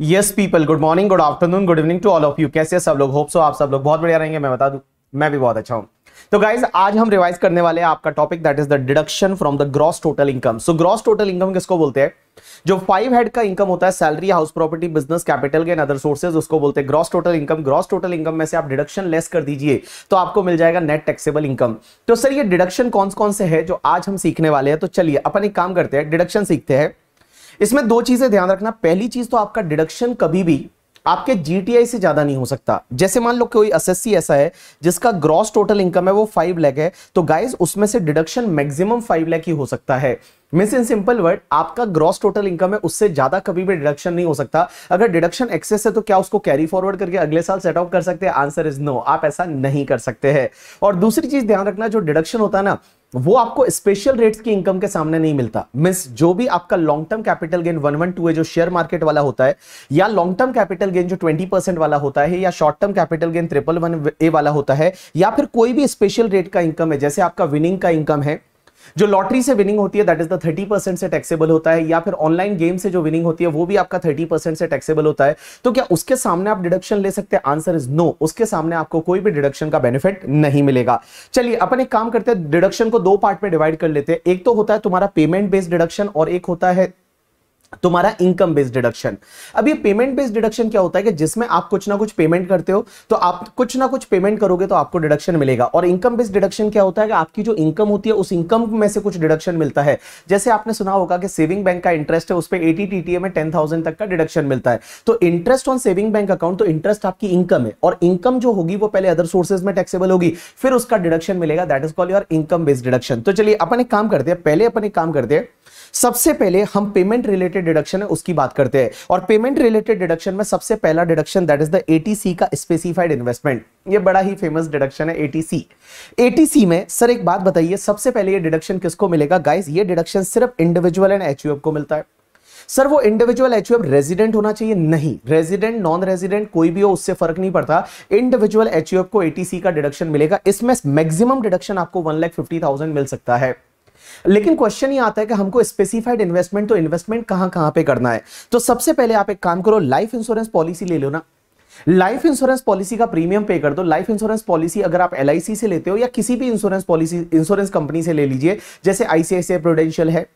Yes people good morning good afternoon good evening to all of you कैसे सब लोग? Hope so आप सब लोग बहुत बढ़िया रहेंगे, मैं बता दूँ, मैं भी बहुत अच्छा हूँ। तो गाइज़ आज हम रिवाइज करने वाले हैं आपका topic that is the deduction from the gross total income so gross total income किसको बोलते हैं? जो फाइव हेड का इनकम होता है salary house property business capital gain other sources उसको बोलते हैं gross total income gross total income में से आप डिडक्शन लेस कर दीजिए तो आपको मिल जाएगा नेट टैक्सेबल इनकम तो सर ये डिडक्शन कौन कौन से है जो आज हम सीखने वाले हैं? तो चलिए, अपन एक काम करते हैं डिडक्शन सीखते हैं। इसमें दो चीज़ें ध्यान रखना। पहली चीज़ तो आपका डिडक्शन कभी भी आपके जीटीआई से ज़्यादा नहीं हो सकता। जैसे मान लो कोई एसएससी ऐसा है, जिसका ग्रॉस टोटल इनकम है, वो फाइव लैख है तो गाइज़ उसमें से डिडक्शन मैक्सिमम फाइव लैख ही हो सकता है। मिस इन सिंपल वर्ड आपका ग्रॉस टोटल इनकम है, उससे ज़्यादा कभी भी डिडक्शन नहीं हो सकता। अगर डिडक्शन एक्सेस है तो क्या उसको कैरी फॉरवर्ड करके अगले साल सेट आउट कर सकते हैं? आंसर इज़ नो आप ऐसा नहीं कर सकते हैं। और दूसरी चीज़ ध्यान रखना, जो डिडक्शन होता है ना वो आपको स्पेशल रेट्स की इनकम के सामने नहीं मिलता। मीन्स जो भी आपका long term capital gain one one two है जो शेयर मार्केट वाला होता है, या लॉन्ग टर्म कैपिटल गेन जो ट्वेंटी परसेंट वाला होता है, या short term capital gain triple one A वाला होता है, या फिर कोई भी स्पेशल रेट का इनकम है, जैसे आपका विनिंग का इनकम है जो लॉटरी से विनिंग होती है that is the thirty percent से टैक्सेबल होता है, या फिर ऑनलाइन गेम से जो विनिंग होती है, वो भी आपका थर्टी परसेंट से टैक्सेबल होता है। तो क्या उसके सामने आप डिडक्शन ले सकते हैं? आंसर इज़ नो उसके सामने आपको कोई भी डिडक्शन का बेनिफिट नहीं मिलेगा। चलिए, अपन एक काम करते हैं डिडक्शन को दो पार्ट में डिवाइड कर लेते हैं। एक तो होता है तुम्हारा पेमेंट बेस्ड डिडक्शन और एक होता है तुम्हारा इनकम बेस्ड डिडक्शन अब ये पेमेंट बेस्ड डिडक्शन क्या होता है कि जिसमें आप कुछ ना कुछ पेमेंट करते हो तो आप कुछ ना कुछ पेमेंट करोगे तो आपको डिडक्शन मिलेगा। और इनकम बेस्ड डिडक्शन क्या होता है कि आपकी जो इनकम होती है, उस इनकम में से कुछ डिडक्शन मिलता है। जैसे आपने सुना होगा कि सेविंग बैंक का इंटरेस्ट है, उस पर एटी टीटीए में टेन तक का डिडक्शन मिलता है। तो interest on saving bank account तो इंटरेस्ट आपकी इनकम है। और इनकम जो होगी, वो पहले अदर सोर्सेज में टैक्सेबल होगी, फिर उसका डिडक्शन मिलेगा। That is call your income based deduction तो चलिए, अपन एक काम करते हैं, पहले अपन एक काम करते हैं। सबसे पहले हम पेमेंट रिलेटेड डिडक्शन है, उसकी बात करते हैं। और पेमेंट रिलेटेड डिडक्शन में सबसे पहला deduction that is the eighty C का स्पेसिफाइड इन्वेस्टमेंट ये बड़ा ही फ़ेमस डिडक्शन है एटीसी एटीसी में सर एक बात बताइए, सबसे पहले ये डिडक्शन किसको मिलेगा? गाइस ये डिडक्शन सिर्फ़ इंडिविजुअल एंड एचयूएफ को मिलता है। सर वो इंडिविजुअल एचयूएफ रेजिडेंट होना चाहिए? नहीं। रेजिडेंट नॉन रेजिडेंट कोई भी हो, उससे फ़र्क नहीं पड़ता। इंडिविजुअल एचयूएफ को एटीसी का डिडक्शन मिलेगा। इसमें मैक्सिमम डिडक्शन आपको वन लाख फिफ्टी थाउज़ेंड मिल सकता है। लेकिन क्वेश्चन ये आता है कि हमको स्पेसिफाइड इन्वेस्टमेंट तो इन्वेस्टमेंट कहाँ कहाँ पे करना है? तो सबसे पहले आप एक काम करो लाइफ इंश्योरेंस पॉलिसी ले लो ना। लाइफ इंश्योरेंस पॉलिसी का प्रीमियम पे कर दो। लाइफ इंश्योरेंस पॉलिसी अगर आप एल से लेते हो या किसी भी इंश्योरेंस पॉलिसी इंश्योरेंस कंपनी से ले लीजिए, जैसे आईसीआईसीआई प्रोडेंशियल है,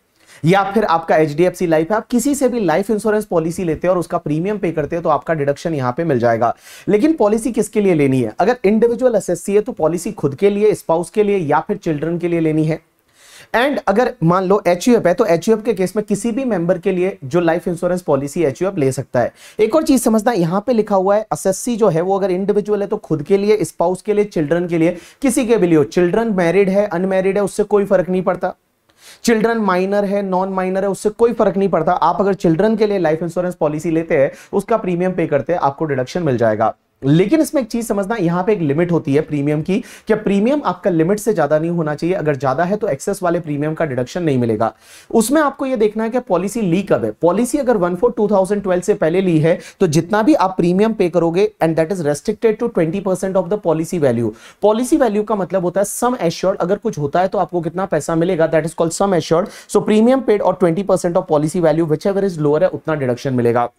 या फिर आपका एच लाइफ है, आप किसी से भी लाइफ इंश्योरेंस पॉलिसी लेते हैं और उसका प्रीमियम पे करते हैं तो आपका डिडक्शन यहाँ पे मिल जाएगा। लेकिन पॉलिसी किसके लिए लेनी है? अगर इंडिविजुअल एसएससी है तो पॉलिसी खुद के लिए स्पाउस के लिए, या फिर चिल्ड्रन के लिए लेनी है। एंड अगर मान लो एच है तो एच के केस में किसी भी मेंबर के लिए जो लाइफ इंश्योरेंस पॉलिसी एच ले सकता है। एक और चीज़ समझना, यहाँ पे लिखा हुआ है एसएससी जो है, वो अगर इंडिविजुअल है तो खुद के लिए स्पाउस के लिए चिल्ड्रन के लिए, किसी के भी लिए चिल्ड्रन मैरिड है अनमेरिड है, उससे कोई फ़र्क नहीं पड़ता। चिल्ड्रन माइनर है नॉन माइनर है, उससे कोई फ़र्क नहीं पड़ता। आप अगर चिल्ड्रन के लिए लाइफ इंश्योरेंस पॉलिसी लेते हैं, उसका प्रीमियम पे करते हैं, आपको डिडक्शन मिल जाएगा। लेकिन इसमें एक चीज़ समझना, यहाँ पे एक लिमिट होती है प्रीमियम की क्या प्रीमियम आपका लिमिट से ज़्यादा नहीं होना चाहिए। अगर ज़्यादा है तो एक्सेस वाले प्रीमियम का डिडक्शन नहीं मिलेगा। उसमें आपको यह देखना है कि पॉलिसी ली कब है। पॉलिसी अगर one four two thousand twelve से पहले ली है तो जितना भी आप प्रीमियम पे करोगे and that is restricted to twenty percent of the policy value policy value का मतलब होता है सम एश्योर्ड अगर कुछ होता है तो आपको कितना पैसा मिलेगा? That is called sum assured so premium paid और twenty percent of policy value which ever is lower है, उतना डिडक्शन मिलेगा।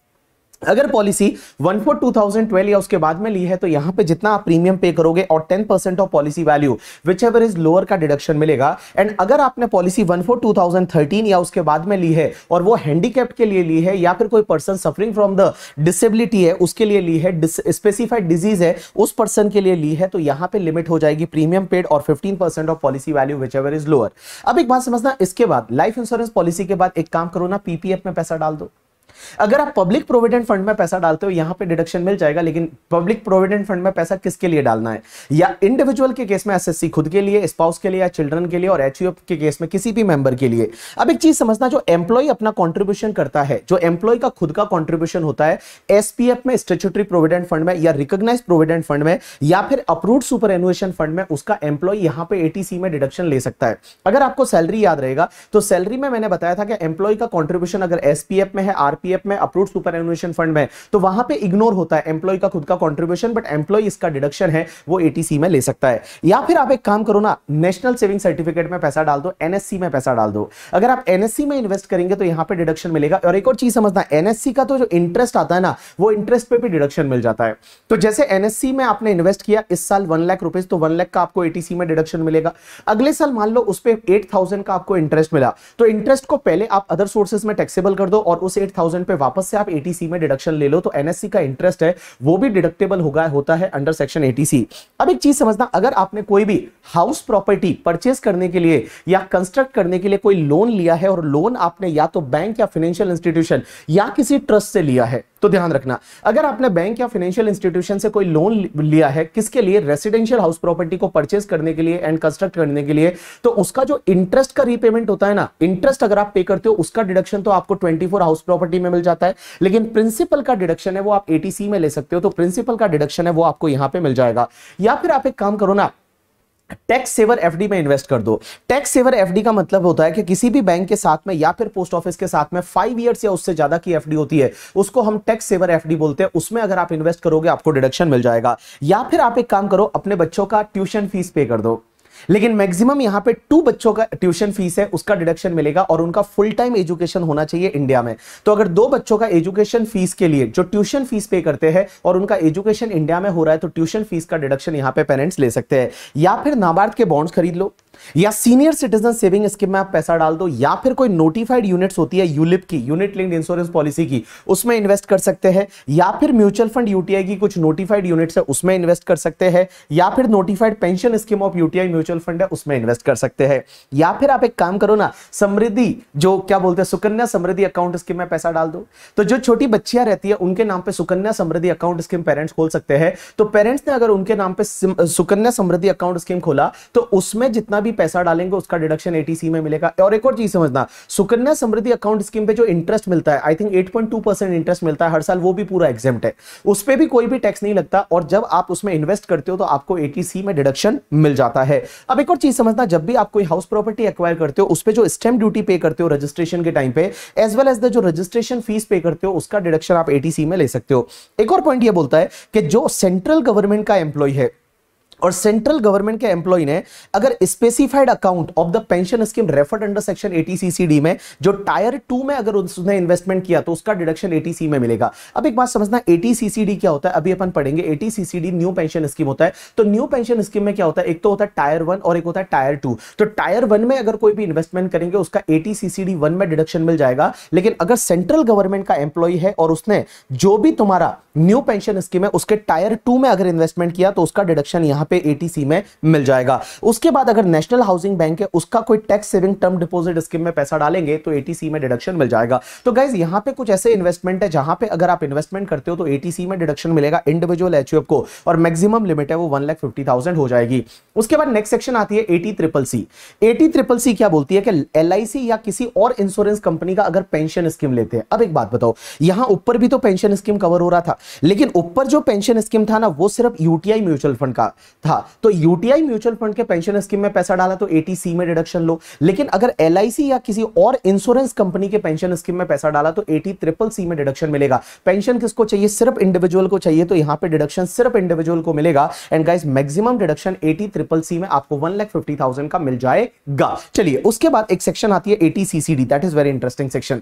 अगर policy one four two thousand twelve या उसके बाद में ली है तो यहाँ पे जितना आप प्रीमियम पे करोगे और ten percent of policy value which ever is lower का डिडक्शन मिलेगा। एंड अगर आपने policy one four two thousand thirteen या उसके बाद में ली है और वो हैंडीकेप्ट के लिए ली है, या फिर कोई person suffering from the disability है, उसके लिए ली है स्पेसिफाइड डिज़ीज़ है, उस पर्सन के लिए ली है तो यहाँ पे लिमिट हो जाएगी प्रीमियम पेड और fifteen percent of policy value which ever is lower अब एक बात समझना, इसके बाद लाइफ इंश्योरेंस पॉलिसी के बाद एक काम करो ना पीपीएफ में पैसा डाल दो। अगर आप पब्लिक प्रोविडेंट फंड में पैसा डालते हो, यहाँ पे डिडक्शन मिल जाएगा, लेकिन पब्लिक प्रोविडेंट फंड में पैसा किसके लिए डालना है? या इंडिविजुअल के केस में एसएससी खुद के लिए स्पाउस के लिए, या चिल्ड्रन के लिए, और एच के केस में किसी भी मेंबर के लिए? अब एक चीज़ समझना, जो एम्प्लॉय अपना कॉन्ट्रीब्यूशन करता है, जो एम्प्लॉय का खुद का कॉन्ट्रीब्यूशन होता है एसपीएफ में स्टेचुटरी प्रोविडेंट फंड में, या रिकॉग्नाइज प्रोविडेंट फंड में, या फिर अप्रूव सुपर एनुएशन फंड में, उसका एम्प्लॉय यहाँ पे एटीसी में डिडक्शन ले सकता है। अगर आपको सैलरी याद रहेगा तो सैलरी में मैंने बताया था कि एम्प्लॉय का कॉन्ट्रीब्यूशन अगर एसपीएफ में है आर आरपीएफ में अप्रूव सुपर एनुएशन फंड में तो वहाँ पे इग्नोर होता है एम्प्लॉय का खुद का कॉन्ट्रीब्यूशन बट एम्प्लॉय इसका डिडक्शन है, वो एटीसी में ले सकता है। या फिर आप एक काम करो ना नेशनल सेविंग सर्टिफिकेट में पैसा डाल दो एनएससी में पैसा डाल दो। अगर आप एनएससी में इन्वेस्ट करेंगे तो यहाँ पे डिडक्शन मिलेगा। और एक और चीज़ समझना एनएससी का तो जो इंटरेस्ट आता है ना, वो इंटरेस्ट पे भी डिडक्शन मिल जाता है। तो जैसे एनएससी में आपने इन्वेस्ट किया, इस साल वन लाख रुपीज़ तो वन लाख का आपको एटीसी में डिडक्शन मिलेगा। अगले साल मान लो, उस पर एट का आपको इंटरेस्ट मिला तो इंटरेस्ट को पहले आप अदर सोर्सेज में टैक्सेबल कर दो और उस एट थाउज़ेंड पे वापस से आप एटीसी में डिडक्शन ले लो तो एनएससी का इंटरेस्ट है, वो भी डिडक्टेबल होगा, होता है अंडर सेक्शन एटीसी अब एक चीज़ समझना, अगर आपने कोई भी हाउस प्रॉपर्टी परचेज करने के लिए या कंस्ट्रक्ट करने के लिए कोई लोन लिया है और लोन आपने या तो बैंक या फाइनेंशियल इंस्टीट्यूशन या किसी ट्रस्ट से लिया है तो ध्यान रखना। अगर आपने बैंक या फाइनेंशियल इंस्टीट्यूशन से कोई लोन लिया है, किसके लिए? रेसिडेंशियल हाउस प्रॉपर्टी को परचेज करने के लिए एंड कंस्ट्रक्ट करने के लिए तो उसका जो इंटरेस्ट का रीपेमेंट होता है ना इंटरेस्ट अगर आप पे करते हो, उसका डिडक्शन तो आपको 24 हाउस प्रॉपर्टी में मिल जाता है। लेकिन प्रिंसिपल का डिडक्शन है वो आप एटीसी में ले सकते हो तो प्रिंसिपल का डिडक्शन है वो आपको यहाँ पर मिल जाएगा। या फिर आप एक काम करो ना टैक्स सेवर एफडी में इन्वेस्ट कर दो। टैक्स सेवर एफडी का मतलब होता है कि किसी भी बैंक के साथ में या फिर पोस्ट ऑफ़िस के साथ में फाइव ईयर्स या उससे ज़्यादा की एफडी होती है, उसको हम टैक्स सेवर एफडी बोलते हैं। उसमें अगर आप इन्वेस्ट करोगे, आपको डिडक्शन मिल जाएगा। या फिर आप एक काम करो, अपने बच्चों का ट्यूशन फ़ीस पे कर दो। लेकिन मैक्सिमम यहाँ पे टू बच्चों का ट्यूशन फ़ीस है, उसका डिडक्शन मिलेगा और उनका फुल टाइम एजुकेशन होना चाहिए इंडिया में। तो अगर दो बच्चों का एजुकेशन फ़ीस के लिए, जो ट्यूशन फ़ीस पे करते हैं और उनका एजुकेशन इंडिया में हो रहा है तो ट्यूशन फ़ीस का डिडक्शन यहाँ पे पेरेंट्स ले सकते हैं। या फिर नाबार्ड के बॉन्ड्स खरीद लो। या सीनियर सिटीजन सेविंग स्कीम में आप पैसा डाल दो, या फिर कोई नोटिफाइड यूनिट्स होती है यूलिप की यूनिट लिंक्ड इंश्योरेंस पॉलिसी की, उसमें इन्वेस्ट कर सकते हैं, या फिर म्यूचुअल फंड यूटीआई की कुछ नोटिफाइड यूनिट्स है, उसमें इन्वेस्ट कर सकते हैं, या फिर notified pension scheme of UTI mutual fund है, उसमें इन्वेस्ट कर सकते हैं। या फिर आप एक काम करो ना, समृद्धि, जो क्या बोलते हैं, सुकन्या समृद्धि अकाउंट स्कीम में पैसा डाल दो। तो जो छोटी बच्चियाँ रहती है, उनके नाम पर Sukanya Samriddhi account scheme parents खोल सकते हैं। तो पेरेंट्स ने अगर उनके नाम पर सुकन्या समृद्धि अकाउंट स्कीम खोला तो उसमें जितना भी पैसा डालेंगे, उसका डिडक्शन एटीसी में मिलेगा। और एक और चीज़ समझना, सुकन्या समृद्धि अकाउंट स्कीम पे जो इंटरेस्ट मिलता है आई थिंक 8.2 परसेंट इंटरेस्ट मिलता है, हर साल वो भी पूरा एग्ज़ाम है। उस पर भी कोई भी टैक्स नहीं लगता, और जब आप उसमें इन्वेस्ट करते हो तो आपको एटीसी में डिडक्शन मिल जाता है। अब एक और चीज़ समझना, जब भी आप कोई हाउस प्रॉपर्टी एक्वायर करते हो, उस पर जो स्टेम ड्यूटी पे करते हो रजिस्ट्रेशन के टाइम पे एज वेल एज द जो रजिस्ट्रेशन फ़ीस पे करते हो, उसका डिडक्शन आप एटीसी में ले सकते हो। एक और पॉइंट ये बोलता है कि जो सेंट्रल गवर्नमेंट का एम्प्लॉय है और सेंट्रल गवर्नमेंट के एम्प्लॉय ने अगर specified account of the pension scheme referred under section eighty CCD में, जो टायर टू में अगर उसने इन्वेस्टमेंट किया तो उसका डिडक्शन एटीसी में मिलेगा। अब एक बात समझना एटीसीसीडी क्या होता है? अभी अपन पढ़ेंगे एटीसीसीडी न्यू पेंशन स्कीम होता है। तो न्यू पेंशन स्कीम में क्या होता है? एक तो होता है टायर वन और एक होता है टायर टू तो टायर वन में अगर कोई भी इन्वेस्टमेंट करेंगे, उसका एटीसीसीडी वन में डिडक्शन मिल जाएगा। लेकिन अगर सेंट्रल गवर्नमेंट का एम्प्लॉय है और उसने जो भी तुम्हारा न्यू पेंशन स्कीम है, उसके टायर टू में अगर इन्वेस्टमेंट किया तो उसका डिडक्शन यहाँ पे एटीसी में मिल जाएगा। उसके बाद अगर नेशनल हाउसिंग बैंक है, उसका कोई tax saving term deposit scheme में पैसा डालेंगे तो एटीसी में डिडक्शन मिल जाएगा। तो गाइज़ यहाँ पे कुछ ऐसे इन्वेस्टमेंट है, जहाँ पे अगर आप इन्वेस्टमेंट करते हो तो एटीसी में डिडक्शन मिलेगा इंडिविजुअल एच को, और मैक्सिमम लिमिट है वो वन हो जाएगी। उसके बाद नेक्स्ट सेक्शन आती है eighty triple C eighty triple C क्या बोलती है कि LIC या किसी और इंश्योरेंस कंपनी का अगर पेंशन स्कीम लेते हैं। अब एक बात बताओ, यहाँ ऊपर भी तो पेंशन स्कीम कवर हो रहा था, लेकिन ऊपर जो पेंशन स्कीम था ना, वो सिर्फ़ यूटीआई म्यूचुअल फंड का। था। तो यूटीआई म्यूचुअल फंड के पेंशन स्कीम में पैसा डाला तो एटीसी में डिडक्शन लो। लेकिन अगर LIC या किसी और इंश्योरेंस कंपनी के पेंशन स्कीम में पैसा डाला तो एटी ट्रिपल सी में डिडक्शन मिलेगा। पेंशन किसको चाहिए? सिर्फ़ इंडिविजुअल को चाहिए। तो यहाँ पर डिडक्शन सिर्फ़ इंडिविजुअल को मिलेगा। And guys maximum deduction eighty triple C में आपको वन लाख फिफ्टी थाउज़ेंड का मिल जाएगा। चलिए, उसके बाद एक सेक्शन आती है eighty CCD that is very interesting section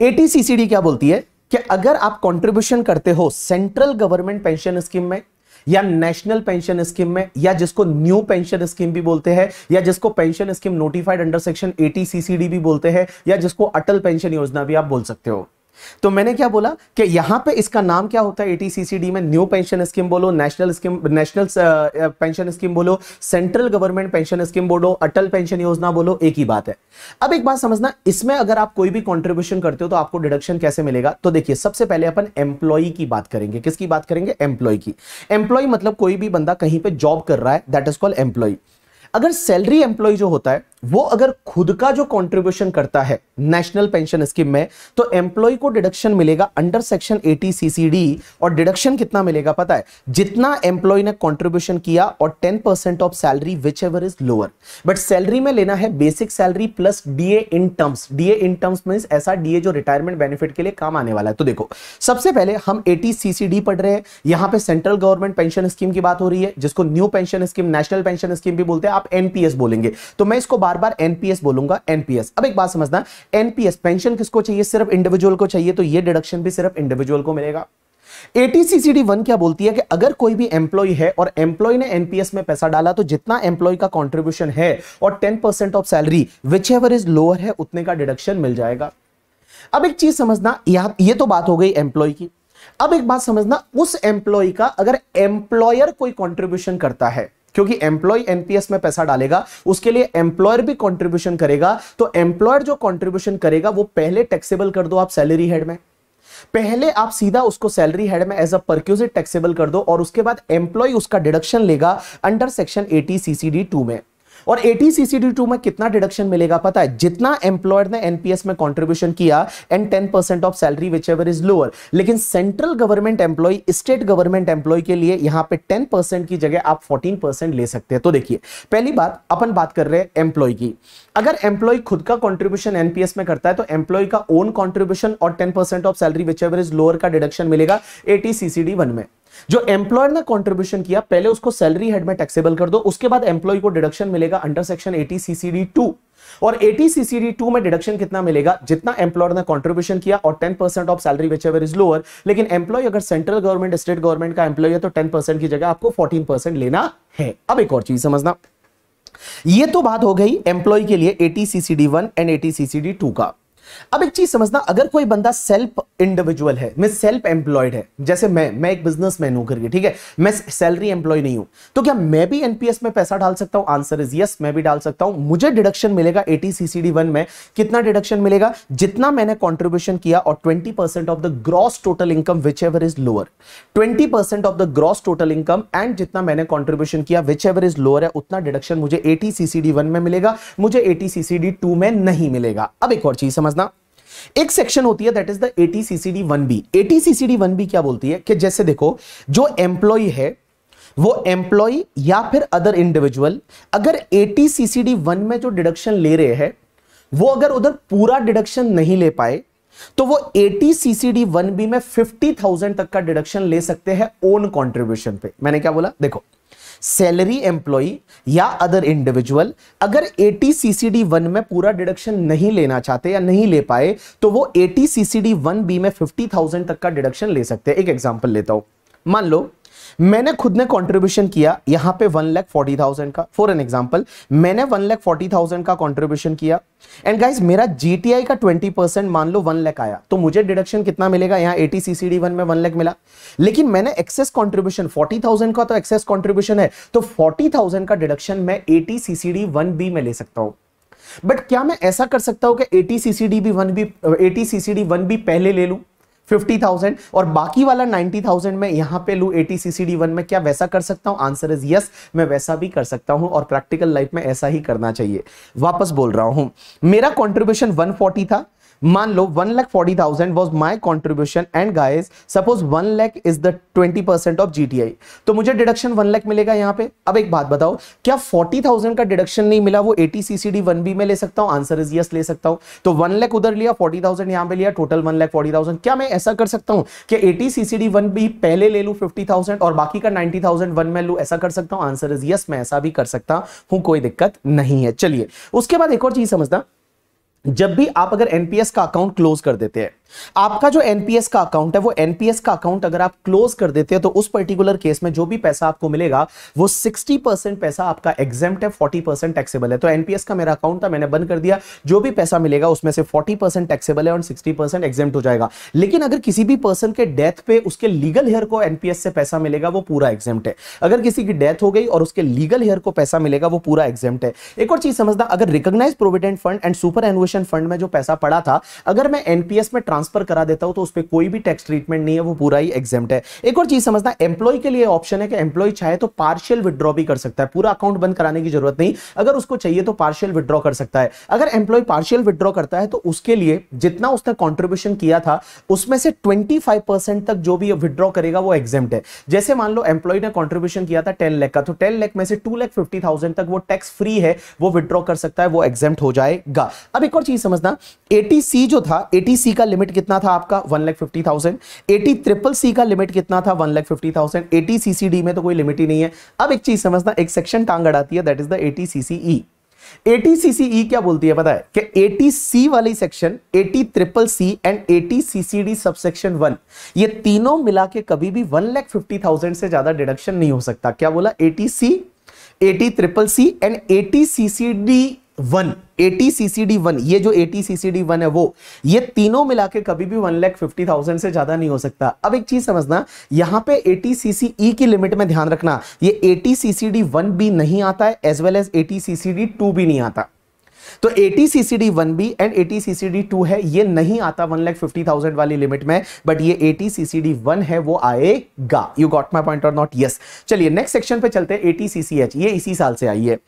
eighty CCD क्या बोलती है? कि अगर आप कंट्रीब्यूशन करते हो सेंट्रल गवर्नमेंट पेंशन स्कीम में या नेशनल पेंशन स्कीम में, या जिसको न्यू पेंशन स्कीम भी बोलते हैं, या जिसको pension scheme notified under section eighty CCD भी बोलते हैं, या जिसको अटल पेंशन योजना भी आप बोल सकते हो। तो मैंने क्या बोला कि यहाँ पे इसका नाम क्या होता है? एटीसीसीडी में न्यू पेंशन स्कीम बोलो national scheme national pension scheme बोलो सेंट्रल गवर्नमेंट पेंशन स्कीम बोलो, अटल पेंशन योजना बोलो, एक ही बात है। अब एक बात समझना, इसमें अगर आप कोई भी कंट्रीब्यूशन करते हो तो आपको डिडक्शन कैसे मिलेगा? तो देखिए, सबसे पहले अपन एम्प्लॉय की बात करेंगे। किसकी बात करेंगे? एम्प्लॉय की। एम्प्लॉय मतलब कोई भी बंदा कहीं पर जॉब कर रहा है दैट इज़ कॉल्ड एम्प्लॉय अगर सैलरी एम्प्लॉय जो होता है वो अगर खुद का जो कंट्रीब्यूशन करता है नेशनल पेंशन स्कीम में तो एम्प्लॉय को डिडक्शन मिलेगा अंडर सेक्शन 80 सीसीडी और डिडक्शन कितना मिलेगा पता है? जितना एम्प्लॉय ने कंट्रीब्यूशन किया और 10 percent of salary which ever is lower but salary में लेना है basic salary plus DA in terms DA in terms mean ऐसा डीए जो रिटायरमेंट बेनिफिट के लिए काम आने वाला है। तो देखो, सबसे पहले हम सीसीडी पढ़ रहे हैं। यहाँ पर सेंट्रल गवर्नमेंट पेंशन स्कीम की बात हो रही है, जिसको new pension scheme national pension scheme भी बोलते हैं, आप एनपीएस बोलेंगे। तो मैं इसको बार बार एनपीएस बोलूँगा एनपीएस अब एक बात समझना एनपीएस पेंशन किसको चाहिए? सिर्फ़ इंडिविजुअल को चाहिए तो ये डिडक्शन भी सिर्फ़ इंडिविजुअल को मिलेगा। एटीसीसीडी वन क्या बोलती है कि अगर कोई भी एम्प्लॉय है और एम्प्लॉय ने एनपीएस में पैसा डाला तो जितना एम्प्लॉय का कंट्रीब्यूशन है और ten percent of salary which ever is lower है, उतने का डिडक्शन मिल जाएगा। अब एक चीज़ समझना ये तो बात हो गई एम्प्लॉय की। अब एक बात समझना, उस एम्प्लॉय का अगर एम्प्लॉयर कोई कंट्रीब्यूशन करता है क्योंकि एम्प्लॉय एनपीएस में पैसा डालेगा, उसके लिए एम्प्लॉयर भी कॉन्ट्रीब्यूशन करेगा तो एम्प्लॉयर जो कॉन्ट्रीब्यूशन करेगा, वो पहले टैक्सेबल कर दो आप सैलरी हेड में। पहले आप सीधा उसको सैलरी हेड में एज अ परक्यूजिट टैक्सेबल कर दो और उसके बाद एम्प्लॉय उसका डिडक्शन लेगा under section eighty CCD two में। और एटी सीसीडी में कितना डिडक्शन मिलेगा पता है? जितना एम्प्लॉयर ने एनपीएस में कॉन्ट्रीब्यूशन किया and ten percent of salary whichever is lower लेकिन central government employee state government employee के लिए यहाँ पे टेन परसेंट की जगह आप फोर्टीन परसेंट ले सकते हैं। तो देखिए, पहली बात, अपन बात कर रहे हैं एम्प्लॉय की। अगर एम्प्लॉय खुद का कॉन्ट्रीब्यूशन एनपीएस में करता है तो एम्प्लॉय का ओन कॉन्ट्रीब्यूशन और ten of salary whichever is lower का डिडक्शन मिलेगा एटी सीसीडी वन में। जो एम्प्लॉयर ने कंट्रीब्यूशन किया, पहले उसको सैलरी हेड में टैक्सेबल कर दो, उसके बाद एम्प्लॉय को डिडक्शन मिलेगा under section eighty CCD two और एटी सीसीडी टू में डिडक्शन कितना मिलेगा? जितना एम्प्लॉयर ने कॉन्ट्रीब्यूशन किया और ten percent of salary whichever is lower लेकिन एम्प्लॉय अगर सेंट्रल गवर्नमेंट स्टेट गवर्नमेंट का एम्प्लॉय है तो टेन परसेंट की जगह आपको फोर्टीन परसेंट लेना है। अब एक और चीज़ समझना। ये तो बात हो गई एम्प्लॉय के लिए eighty CCD one and eighty CCD two का। अब एक चीज़ समझना, अगर कोई बंदा सेल्फ इंडिविजुअल है, मैं सेल्फ एम्प्लॉयड है, जैसे मैं मैं एक बिजनेसमैन हूँ करके ठीक है? मैं सैलरी एम्प्लॉय नहीं हूँ तो क्या मैं भी एनपीएस में पैसा डाल सकता हूँ? आंसर इज़ यस मैं भी डाल सकता हूँ। मुझे डिडक्शन मिलेगा एटी सीसीडी वन में। कितना डिडक्शन मिलेगा? जितना मैंने कॉन्ट्रीब्यूशन किया और twenty of the gross total income whichever is lower twenty of the gross total income and जितना मैंने कॉन्ट्रीब्यूशन किया विच एवर इज़ लोअर है, उतना डिडक्शन मुझे एटी सीसीडी वन में मिलेगा, मुझे एटी सीसीडी टू में नहीं मिलेगा। अब एक और चीज़ समझना एक सेक्शन होती है that is the eighty CCD one B eighty one B क्या बोलती है? कि जैसे देखो, जो एम्प्लॉय है, वो एम्प्लॉय या फिर अदर इंडिविजुअल अगर एटी सीसीडी वन में जो डिडक्शन ले रहे हैं, वो अगर उधर पूरा डिडक्शन नहीं ले पाए तो वो एटी सीसीडी वन बी में फिफ्टी थाउज़ेंड तक का डिडक्शन ले सकते हैं ओन कॉन्ट्रीब्यूशन पे। मैंने क्या बोला? देखो सैलरी एम्प्लॉई या अदर इंडिविजुअल अगर एटी सीसीडी वन में पूरा डिडक्शन नहीं लेना चाहते या नहीं ले पाए तो वो एटी सीसीडी वन बी में फिफ्टी थाउज़ेंड तक का डिडक्शन ले सकते हैं। एक एग्ज़ाम्पल लेता हूँ। मान लो मैंने खुद ने कंट्रीब्यूशन किया, यहाँ पे वन लैख फोर्टी थाउज़ेंड का फॉर एन एग्जांपल मैंने वन लैख फोर्टी थाउज़ेंड का कंट्रीब्यूशन किया। एंड गाइज़ मेरा जीटीआई का ट्वेंटी परसेंट मान लो वन लैख आया तो मुझे डिडक्शन कितना मिलेगा? यहाँ एटी सीसीडी वन में वन लैख मिला। लेकिन मैंने एक्सेस कॉन्ट्रीब्यूशन फोर्टी थाउज़ेंड का तो एक्सेस कॉन्ट्रीब्यूशन है तो फोर्टी थाउज़ेंड का डिडक्शन मैं एटी सीसीडी वन बी में ले सकता हूँ। बट क्या मैं ऐसा कर सकता हूँ कि eighty CCD one B eighty CCD one B पहले ले लूँ? फिफ्टी थाउज़ेंड और बाकी वाला नाइनटी थाउज़ेंड में यहाँ पे लू एटी सीसीडी वन में, क्या वैसा कर सकता हूँ? आंसर इज़ यस मैं वैसा भी कर सकता हूँ और प्रैक्टिकल लाइफ में ऐसा ही करना चाहिए। वापस बोल रहा हूँ। मेरा कॉन्ट्रीब्यूशन 140 था मान लो one lakh forty thousand was my contribution and guys suppose one lakh is the twenty percent of GTI तो मुझे डिडक्शन वन लैख मिलेगा यहाँ पे। अब एक बात बताओ, क्या फोर्टी थाउज़ेंड का डिडक्शन नहीं मिला? वो एटी सीसीडी वन बी में ले सकता हूँ आंसर इज़ यस ले सकता हूँ। तो वन लैख उधर लिया फोर्टी थाउज़ेंड यहाँ पे लिया total one lakh forty thousand क्या मैं ऐसा कर सकता हूँ कि एटी सीसीडी वन बी पहले ले लू फिफ्टी थाउज़ेंड और बाकी का नाइनटी थाउज़ेंड वन में लू, ऐसा कर सकता हूँ? आंसर इज़ यस मैं ऐसा भी कर सकता हूँ, कोई दिक्कत नहीं है। चलिए, उसके बाद एक और चीज़ समझना जब भी आप अगर एनपीएस का अकाउंट क्लोज कर देते हैं आपका जो एनपीएस का अकाउंट है, वो एनपीएस का अकाउंट अगर आप क्लोज कर देते हैं तो उस पर्टिकुलर केस में जो भी पैसा आपको मिलेगा, वो 60 परसेंट पैसा आपका एग्जाम्ट है 40 परसेंट टैक्सेबल है। तो एनपीएस का मेरा अकाउंट था, मैंने बंद कर दिया। जो भी पैसा मिलेगा, उसमें से 40 परसेंट टैक्सेबल है और 60 परसेंट हो जाएगा। लेकिन अगर किसी भी पर्सन के डेथ पे उसके लीगल हेयर को एनपीएस से पैसा मिलेगा, वो पूरा एग्जाम्ट है। अगर किसी की डेथ हो गई और उसके लीगल हेयर को पैसा मिलेगा, वो पूरा एग्जाम्ट है। एक और चीज़ समझना, अगर recognise provident fund and superannuation fund में जो पैसा पड़ा था, अगर मैं एनपीएस में ट्रांसफ़र करा देता हूँ तो उस पर कोई भी टैक्स ट्रीटमेंट नहीं है, वो पूरा ही एग्ज़ाम है। एक और चीज़ समझना एम्प्लॉय के लिए ऑप्शन है कि एम्प्लॉय चाहे तो पार्शियल विड्रॉ भी कर सकता है। पूरा अकाउंट बंद कराने की ज़रूरत नहीं। अगर उसको चाहिए तो पार्शियल विड्रॉ कर सकता है। अगर एम्प्लॉय पार्शियल विड्रॉ करता है तो उसके लिए जितना उसने कॉन्ट्रीब्यूशन किया था, उसमें से ट्वेंटी तक जो भी विड्रॉ करेगा, वो एग्ज़ाम है। जैसे मान लो एम्प्लॉय ने कॉन्ट्रीब्यूशन किया था टेन लाख का तो टेन लाख में से टू लाख फिफ्टी थाउज़ेंड तक वो टैक्स फ्री है, वो विड्रॉ कर सकता है, वो एग्ज़ाम हो जाएगा। अब एक और चीज़ समझना एटीसी जो था एटीसी का लिमिट कितना था आपका? One lakh fifty thousand eighty triple C का लिमिट कितना था? One lakh fifty thousand eighty CCD में तो कोई लिमिट ही नहीं है। अब एक चीज़ समझना, एक सेक्शन टांग अड़ाती है that is the eighty CCE eighty CCE क्या बोलती है पता है? कि एटी सी वाली section eighty triple C and eighty CCD subsection one ये तीनों मिला के कभी भी वन लैख फिफ्टी थाउज़ेंड से ज़्यादा डिडक्शन नहीं हो सकता। क्या बोला? Eighty C eighty triple C and eighty CCD one eighty CCD one ये जो एटी सीसीडी वन है वो, ये तीनों मिला के कभी भी वन लैख फिफ्टी थाउज़ेंड से ज़्यादा नहीं हो सकता। अब एक चीज़ समझना, यहाँ पे एटी सीसीई की लिमिट में ध्यान रखना, ये एटी सीसीडी वन भी नहीं आता है as well as eighty CCD two भी नहीं आता। तो eighty CCD one B and eighty CCD two है, ये नहीं आता वन लैख फिफ्टी थाउज़ेंड वाली लिमिट में बट ये एटी सीसीडी वन है, वो आएगा। यू गॉट माई पॉइंट और नॉट यस चलिए नेक्स्ट सेक्शन पे चलते हैं एटी सीसीएच ये इसी साल से आई है।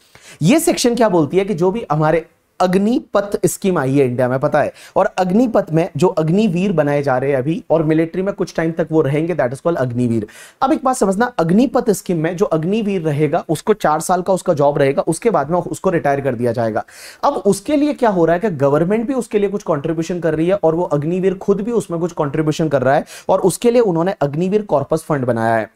ये सेक्शन क्या बोलती है कि जो भी हमारे अग्निपथ स्कीम आई है इंडिया में, पता है? और अग्निपथ में जो अग्निवीर बनाए जा रहे हैं अभी, और मिलिट्री में कुछ टाइम तक वो रहेंगे दैट इज़ कॉल्ड अग्निवीर। अब एक बात समझना, अग्निपथ स्कीम में जो अग्निवीर रहेगा, उसको चार साल का उसका जॉब रहेगा, उसके बाद में उसको रिटायर कर दिया जाएगा। अब उसके लिए क्या हो रहा है कि गवर्नमेंट भी उसके लिए कुछ कॉन्ट्रीब्यूशन कर रही है, और वो अग्निवीर खुद भी उसमें कुछ कॉन्ट्रीब्यूशन कर रहा है, और उसके लिए उन्होंने अग्निवीर कॉर्पस फंड बनाया है।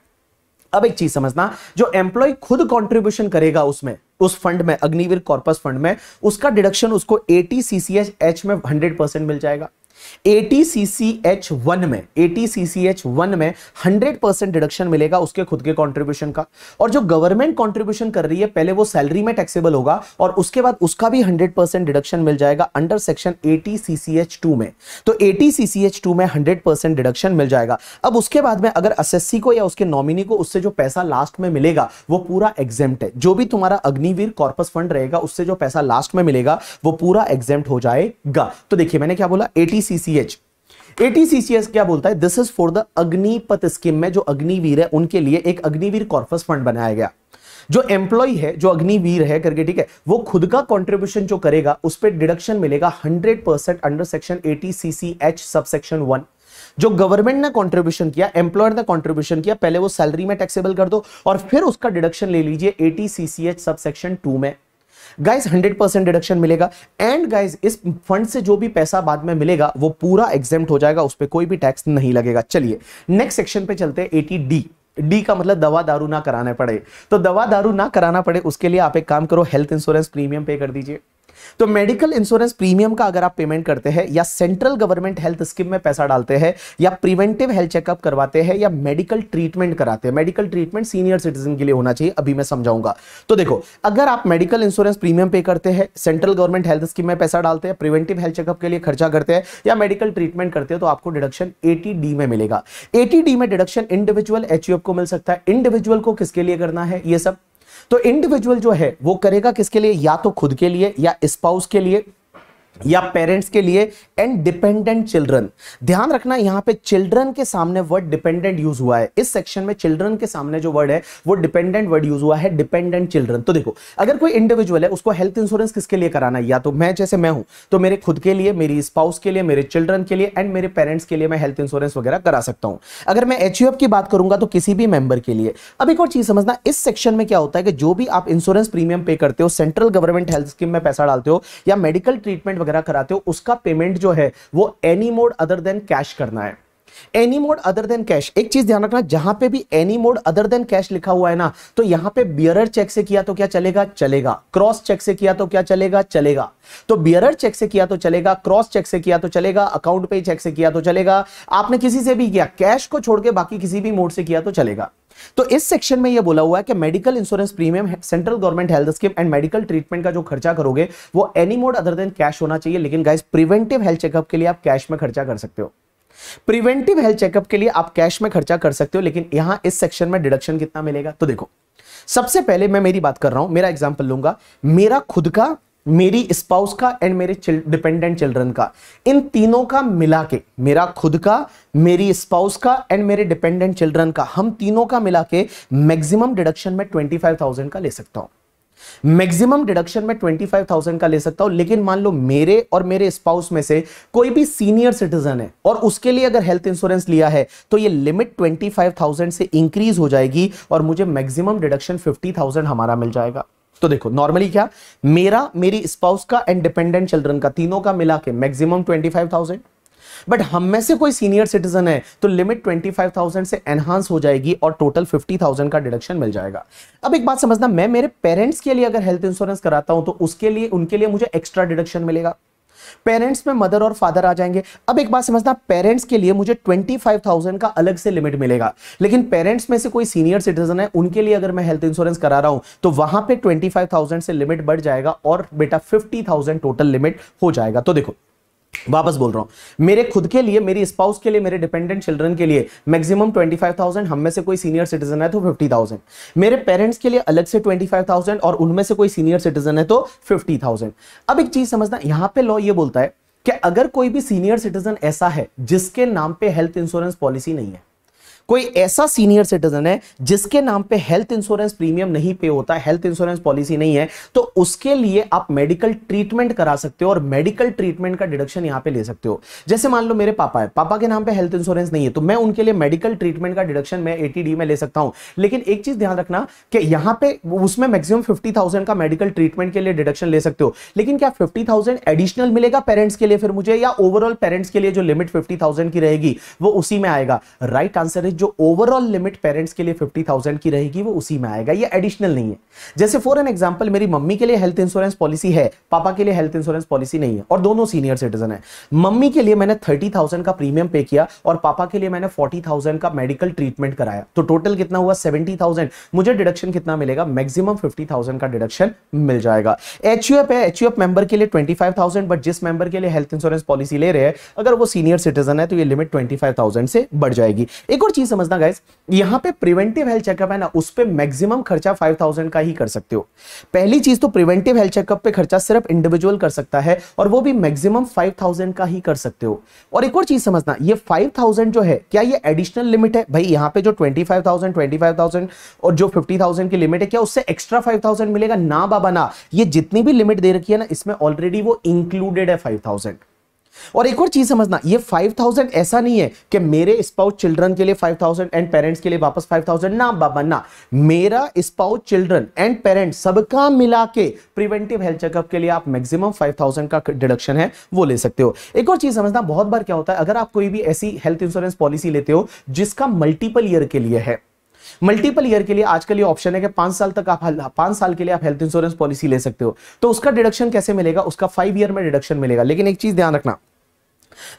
अब एक चीज़ समझना, जो एम्प्लॉय खुद कॉन्ट्रीब्यूशन करेगा उसमें, उस फंड में, अग्निवीर कॉर्पस फंड में, उसका डिडक्शन उसको एटी सीसीएच एच में हंड्रेड परसेंट मिल जाएगा। एटीसीसीएच वन में एटीसीसीएच वन में 100 परसेंट डिडक्शन मिलेगा उसके खुद के कंट्रीब्यूशन का। और जो गवर्नमेंट कंट्रीब्यूशन कर रही है, पहले वो सैलरी में टैक्सेबल होगा और उसके बाद उसका भी 100 परसेंट डिडक्शन मिल जाएगा अंडर सेक्शन एटीसीसीएच टू में। तो एटीसीसीएच टू में 100 परसेंट डिडक्शन मिल जाएगा। अब उसके बाद में अगर एसएससी को या उसके नॉमिनी को उससे जो पैसा लास्ट में मिलेगा, वो पूरा एग्जेम्प्ट है। जो भी तुम्हारा अग्निवीर कॉर्पस फंड रहेगा, उससे जो पैसा लास्ट में मिलेगा, वो पूरा एग्जेम्प्ट हो जाएगा। तो देखिए, मैंने क्या बोला? एटीसीसी एटीसीसीएच एटीसीसीएस क्या बोलता है? This is for the Agnipath scheme में जो अग्निवीर है, उनके लिए एक अग्निवीर कॉर्पस फंड बनाया गया। जो एम्प्लॉय है, जो अग्निवीर है, करके ठीक है, वो खुद का कंट्रीब्यूशन जो करेगा, उस पर डिडक्शन मिलेगा 100 percent under section eighty C subsection one जो गवर्नमेंट ने कंट्रीब्यूशन किया एम्प्लॉयर ने कंट्रीब्यूशन किया, पहले वो सैलरी में टैक्सेबल कर दो और फिर उसका डिडक्शन ले लीजिए eighty C C H subsection two में। गाइस 100 परसेंट डिडक्शन मिलेगा। एंड गाइज़ इस फंड से जो भी पैसा बाद में मिलेगा, वो पूरा एग्ज़ाम हो जाएगा, उस पर कोई भी टैक्स नहीं लगेगा। चलिए नेक्स्ट सेक्शन पे चलते हैं एटी डी डी का मतलब दवा दारू ना कराना पड़े। तो दवा दारू ना कराना पड़े, उसके लिए आप एक काम करो हेल्थ इंश्योरेंस प्रीमियम पे कर दीजिए। तो मेडिकल इंश्योरेंस प्रीमियम का अगर आप पेमेंट करते हैं, या सेंट्रल गवर्नमेंट हेल्थ स्कीम में पैसा डालते हैं, या प्रिवेंटिव हेल्थ चेकअप करवाते हैं, या मेडिकल ट्रीटमेंट कराते हैं मेडिकल ट्रीटमेंट सीनियर सिटीजन के लिए होना चाहिए, अभी मैं समझाऊँगा। तो देखो, अगर आप मेडिकल इंश्योरेंस प्रीमियम पे करते हैं सेंट्रल गवर्नमेंट हेल्थ स्कीम में पैसा डालते हैं प्रिवेंटिव हेल्थ चेकअप के लिए खर्चा करते हैं, या मेडिकल ट्रीटमेंट करते हैं तो आपको डिडक्शन एटी में मिलेगा। एटी में डिडक्शन इंडिविजुअल एच को मिल सकता है। इंडिविजुअल को किसके लिए करना है? ये सब तो इंडिविजुअल जो है, वो करेगा किसके लिए? या तो खुद के लिए या स्पाउस के लिए। या पेरेंट्स के लिए एंड डिपेंडेंट चिल्ड्रन ध्यान रखना, यहाँ पे चिल्ड्रन के सामने वर्ड डिपेंडेंट यूज़ हुआ है। इस सेक्शन में चिल्ड्रन के सामने जो वर्ड है, वो डिपेंडेंट वर्ड यूज़ हुआ है डिपेंडेंट चिल्ड्रन तो देखो, अगर कोई इंडिविजुअल है, उसको हेल्थ इंश्योरेंस किसके लिए कराना है? या तो मैं जैसे मैं हूँ तो मेरे खुद के लिए, मेरी स्पाउस के लिए, मेरे चिल्ड्रन के लिए एंड मेरे पेरेंट्स के लिए मैं हेल्थ इंश्योरेंस वगैरह करा सकता हूँ। अगर मैं एच की बात करूँगा तो किसी भी मेंबर के लिए। अब एक और चीज़ समझना, इस सेक्शन में क्या होता है कि जो भी आप इंश्योरेंस प्रीमियम पे करते हो सेंट्रल गवर्नमेंट हेल्थ स्कीम में पैसा डालते हो, या मेडिकल ट्रीटमेंट वगैरह कराते हो, उसका पेमेंट जो है, वो any mode other than cash करना है। Any mode other than cash एक चीज़ ध्यान रखना, जहाँ पे भी any mode other than cash लिखा हुआ है ना तो यहाँ पे बियरर चेक से किया तो क्या चलेगा? चलेगा। क्रॉस चेक से किया तो क्या चलेगा? चलेगा। तो बियरर चेक से किया तो चलेगा क्रॉस चेक से किया तो चलेगा अकाउंट पे चेक से किया तो चलेगा। आपने किसी से भी किया कैश को छोड़ के बाकी किसी भी मोड से किया तो चलेगा। तो इस सेक्शन में यह बोला हुआ है कि medical insurance premium central government health scheme and medical treatment का जो खर्चा करोगे, वो any mode other than cash होना चाहिए। लेकिन गाइस प्रिवेंटिव हेल्थ चेकअप के लिए आप कैश में खर्चा कर सकते हो। प्रिवेंटिव हेल्थ चेकअप के लिए आप कैश में खर्चा कर सकते हो, लेकिन यहाँ इस सेक्शन में डिडक्शन कितना मिलेगा? तो देखो, सबसे पहले मैं मेरी बात कर रहा हूँ, मेरा एग्ज़ाम्पल लूँगा। मेरा खुद का मेरी स्पाउस का एंड मेरे डिपेंडेंट चिल्ड्रन का। इन तीनों का मिला के मेरा खुद का, मेरी स्पाउस का एंड मेरे डिपेंडेंट चिल्ड्रन का, हम तीनों का मिला के मैक्सिमम डिडक्शन में ट्वेंटी फाइव थाउज़ेंड का ले सकता हूँ। मैक्सिमम डिडक्शन में ट्वेंटी फाइव थाउज़ेंड का ले सकता हूँ, लेकिन मान लो मेरे और मेरे स्पाउस में से कोई भी सीनियर सिटीजन है और उसके लिए अगर हेल्थ इंश्योरेंस लिया है तो ये लिमिट ट्वेंटी फाइव थाउज़ेंड से इंक्रीज हो जाएगी और मुझे मैक्सिमम डिडक्शन फिफ्टी थाउज़ेंड हमारा मिल जाएगा। तो देखो नॉर्मली क्या, मेरा, मेरी स्पाउस का एंड डिपेंडेंट चिल्ड्रन का तीनों का मिला के maximum twenty five thousand but हम में से कोई सीनियर सिटीजन है तो लिमिट ट्वेंटी फाइव थाउज़ेंड से एनहांस हो जाएगी और टोटल फिफ्टी थाउज़ेंड का डिडक्शन मिल जाएगा। अब एक बात समझना, मैं मेरे पेरेंट्स के लिए अगर हेल्थ इंश्योरेंस कराता हूँ तो उसके लिए, उनके लिए मुझे एक्स्ट्रा डिडक्शन मिलेगा। पेरेंट्स में मदर और फादर आ जाएँगे। अब एक बात समझना, पेरेंट्स के लिए मुझे ट्वेंटी फाइव थाउज़ेंड का अलग से लिमिट मिलेगा। लेकिन पेरेंट्स में से कोई सीनियर सिटीजन है, उनके लिए अगर मैं हेल्थ इंश्योरेंस करा रहा हूँ तो वहाँ पर ट्वेंटी फाइव थाउज़ेंड से लिमिट बढ़ जाएगा और बेटा फिफ्टी थाउज़ेंड टोटल लिमिट हो जाएगा। तो देखो वापस बोल रहा हूँ। मेरे खुद के लिए मेरी स्पाउस के लिए मेरे डिपेंडेंट चिल्ड्रन के लिए मैक्सिमम 25,000 हम में से कोई सीनियर सिटीजन है तो 50,000 मेरे पेरेंट्स के लिए अलग से 25,000 और उनमें से कोई सीनियर सिटीजन है तो 50,000 अब एक चीज़ समझना यहाँ पे लॉ ये बोलता है कि अगर कोई भी सीनियर सिटीजन ऐसा है जिसके नाम पे हेल्थ इंश्योरेंस पॉलिसी नहीं है कोई ऐसा सीनियर सिटीजन है जिसके नाम पे हेल्थ इंश्योरेंस प्रीमियम नहीं पे होता हेल्थ इंश्योरेंस पॉलिसी नहीं है तो उसके लिए आप मेडिकल ट्रीटमेंट करा सकते हो और मेडिकल ट्रीटमेंट का डिडक्शन यहाँ पे ले सकते हो। जैसे मान लो मेरे पापा है, पापा के नाम पे हेल्थ इंश्योरेंस नहीं है तो मैं उनके लिए मेडिकल ट्रीटमेंट का डिडक्शन मैं एटीडी में ले सकता हूँ। लेकिन एक चीज़ ध्यान रखना कि यहाँ पे उसमें मैक्सिमम फिफ्टी का मेडिकल ट्रीटमेंट के लिए डिडक्शन ले सकते हो। लेकिन क्या फिफ्टी एडिशनल मिलेगा पेरेंट्स के लिए फिर मुझे, या ओवरऑल पेरेंट्स के लिए जो लिमिट फिफ्टी की रहेगी, वो उसी में आएगा? राइट आंसर जो ओवरऑल लिमिट पेरेंट्स के लिए फिफ्टी थाउज़ेंड की रहेगी, वो उसी में आएगा, ये एडिशनल नहीं है। जैसे फॉर एन एग्ज़ाम्पल मेरी मम्मी के लिए हेल्थ इंश्योरेंस पॉलिसी है, पापा के लिए हेल्थ इंश्योरेंस पॉलिसी नहीं है, और दोनों सीनियर सिटीजन है। मम्मी के लिए मैंने थर्टी का प्रीमियम पे किया, और पापा के लिए मैंने फोर्टी का मेडिकल ट्रीटमेंट कराया। तो टोटल कितना हुआ? सेवेंटी मुझे डिडक्शन कितना मिलेगा? मैक्सिमम फिफ्टी का डिडक्शन मिल जाएगा। एच है एच मेंबर के लिए ट्वेंटी बट जिस मेंबर के लिए हेल्थ इंश्योरेंस पॉलिसी ले रहे हैं, अगर वो सीनियर सिटीजन है तो ये लिमिट ट्वेंटी फाइव थाउज़ेंड से बढ़ जाएगी। एक और चीज़ समझना गाइस यहाँ पे प्रिवेंटिव हेल्थ चेकअप है ना, उस पे मैक्सिमम खर्चा 5000 का ही कर सकते हो। पहली चीज़ तो प्रिवेंटिव हेल्थ चेकअप पे खर्चा सिर्फ़ इंडिविजुअल कर सकता है और वो भी मैक्सिमम 5000 का ही कर सकते हो। और एक और चीज़ समझना, ये 5000 जो है, क्या ये एडिशनल लिमिट है? भाई, यहाँ पे जो 25000 25000 और जो 50000 की लिमिट है, क्या उससे एक्स्ट्रा 5000 मिलेगा? ना बाबा, ना। ये जितनी भी लिमिट दे रखी है ना, इसमें ऑलरेडी वो इंक्लूडेड है 5000 और एक और चीज़ समझना, ये 5000 ऐसा नहीं है कि मेरे स्पाउस चिल्ड्रन के लिए 5000 एंड पेरेंट्स के लिए वापस 5000 ना बाबा, ना। मेरा स्पाउस चिल्ड्रन एंड पेरेंट्स सबका मिला के प्रिवेंटिव हेल्थ चेकअप के लिए आप मैक्सिमम 5000 का डिडक्शन है, वो ले सकते हो। एक और चीज़ समझना, बहुत बार क्या होता है, अगर आप कोई भी ऐसी हेल्थ इंश्योरेंस पॉलिसी लेते हो, जिसका मल्टीपल ईयर के लिए है मल्टीपल ईयर के लिए आजकल ये ऑप्शन है कि पाँच साल तक आप पाँच साल के लिए आप हेल्थ इंश्योरेंस पॉलिसी ले सकते हो। तो उसका डिडक्शन कैसे मिलेगा? उसका फाइव ईयर में डिडक्शन मिलेगा। लेकिन एक चीज़ ध्यान रखना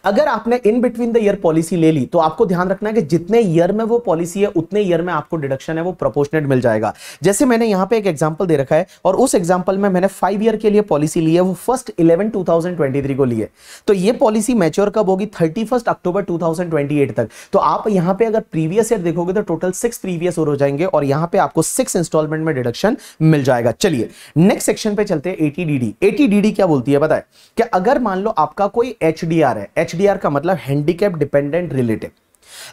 अगर आपने in between the year policy ले ली तो आपको ध्यान रखना है कि जितने ईयर में वो पॉलिसी है, उतने ईयर में आपको डिडक्शन है, वो प्रोपोर्शनेट मिल जाएगा। जैसे मैंने यहाँ पे एक एग्जांपल दे रखा है, और उस एग्जांपल में मैंने फाइव ईयर के लिए पॉलिसी ली है, वो फ़र्स्ट इलेवन टू को ली है। तो ये पॉलिसी मैच्योर कब होगी? थर्टी अक्टूबर टू तक। तो आप यहाँ पर अगर प्रीवियस ईयर देखोगे तो टोटल सिक्स प्रीवियस और हो जाएँगे, और यहाँ पर आपको सिक्स इंस्टॉलमेंट में डिडक्शन मिल जाएगा। चलिए नेक्स्ट सेक्शन पे चलते हैं एटीडीडी एटीडीडी क्या बोलती है? बताए कि अगर मान लो आपका कोई एचडीआर है एचडीआर का मतलब हैंडीकैप डिपेंडेंट रिलेटिव।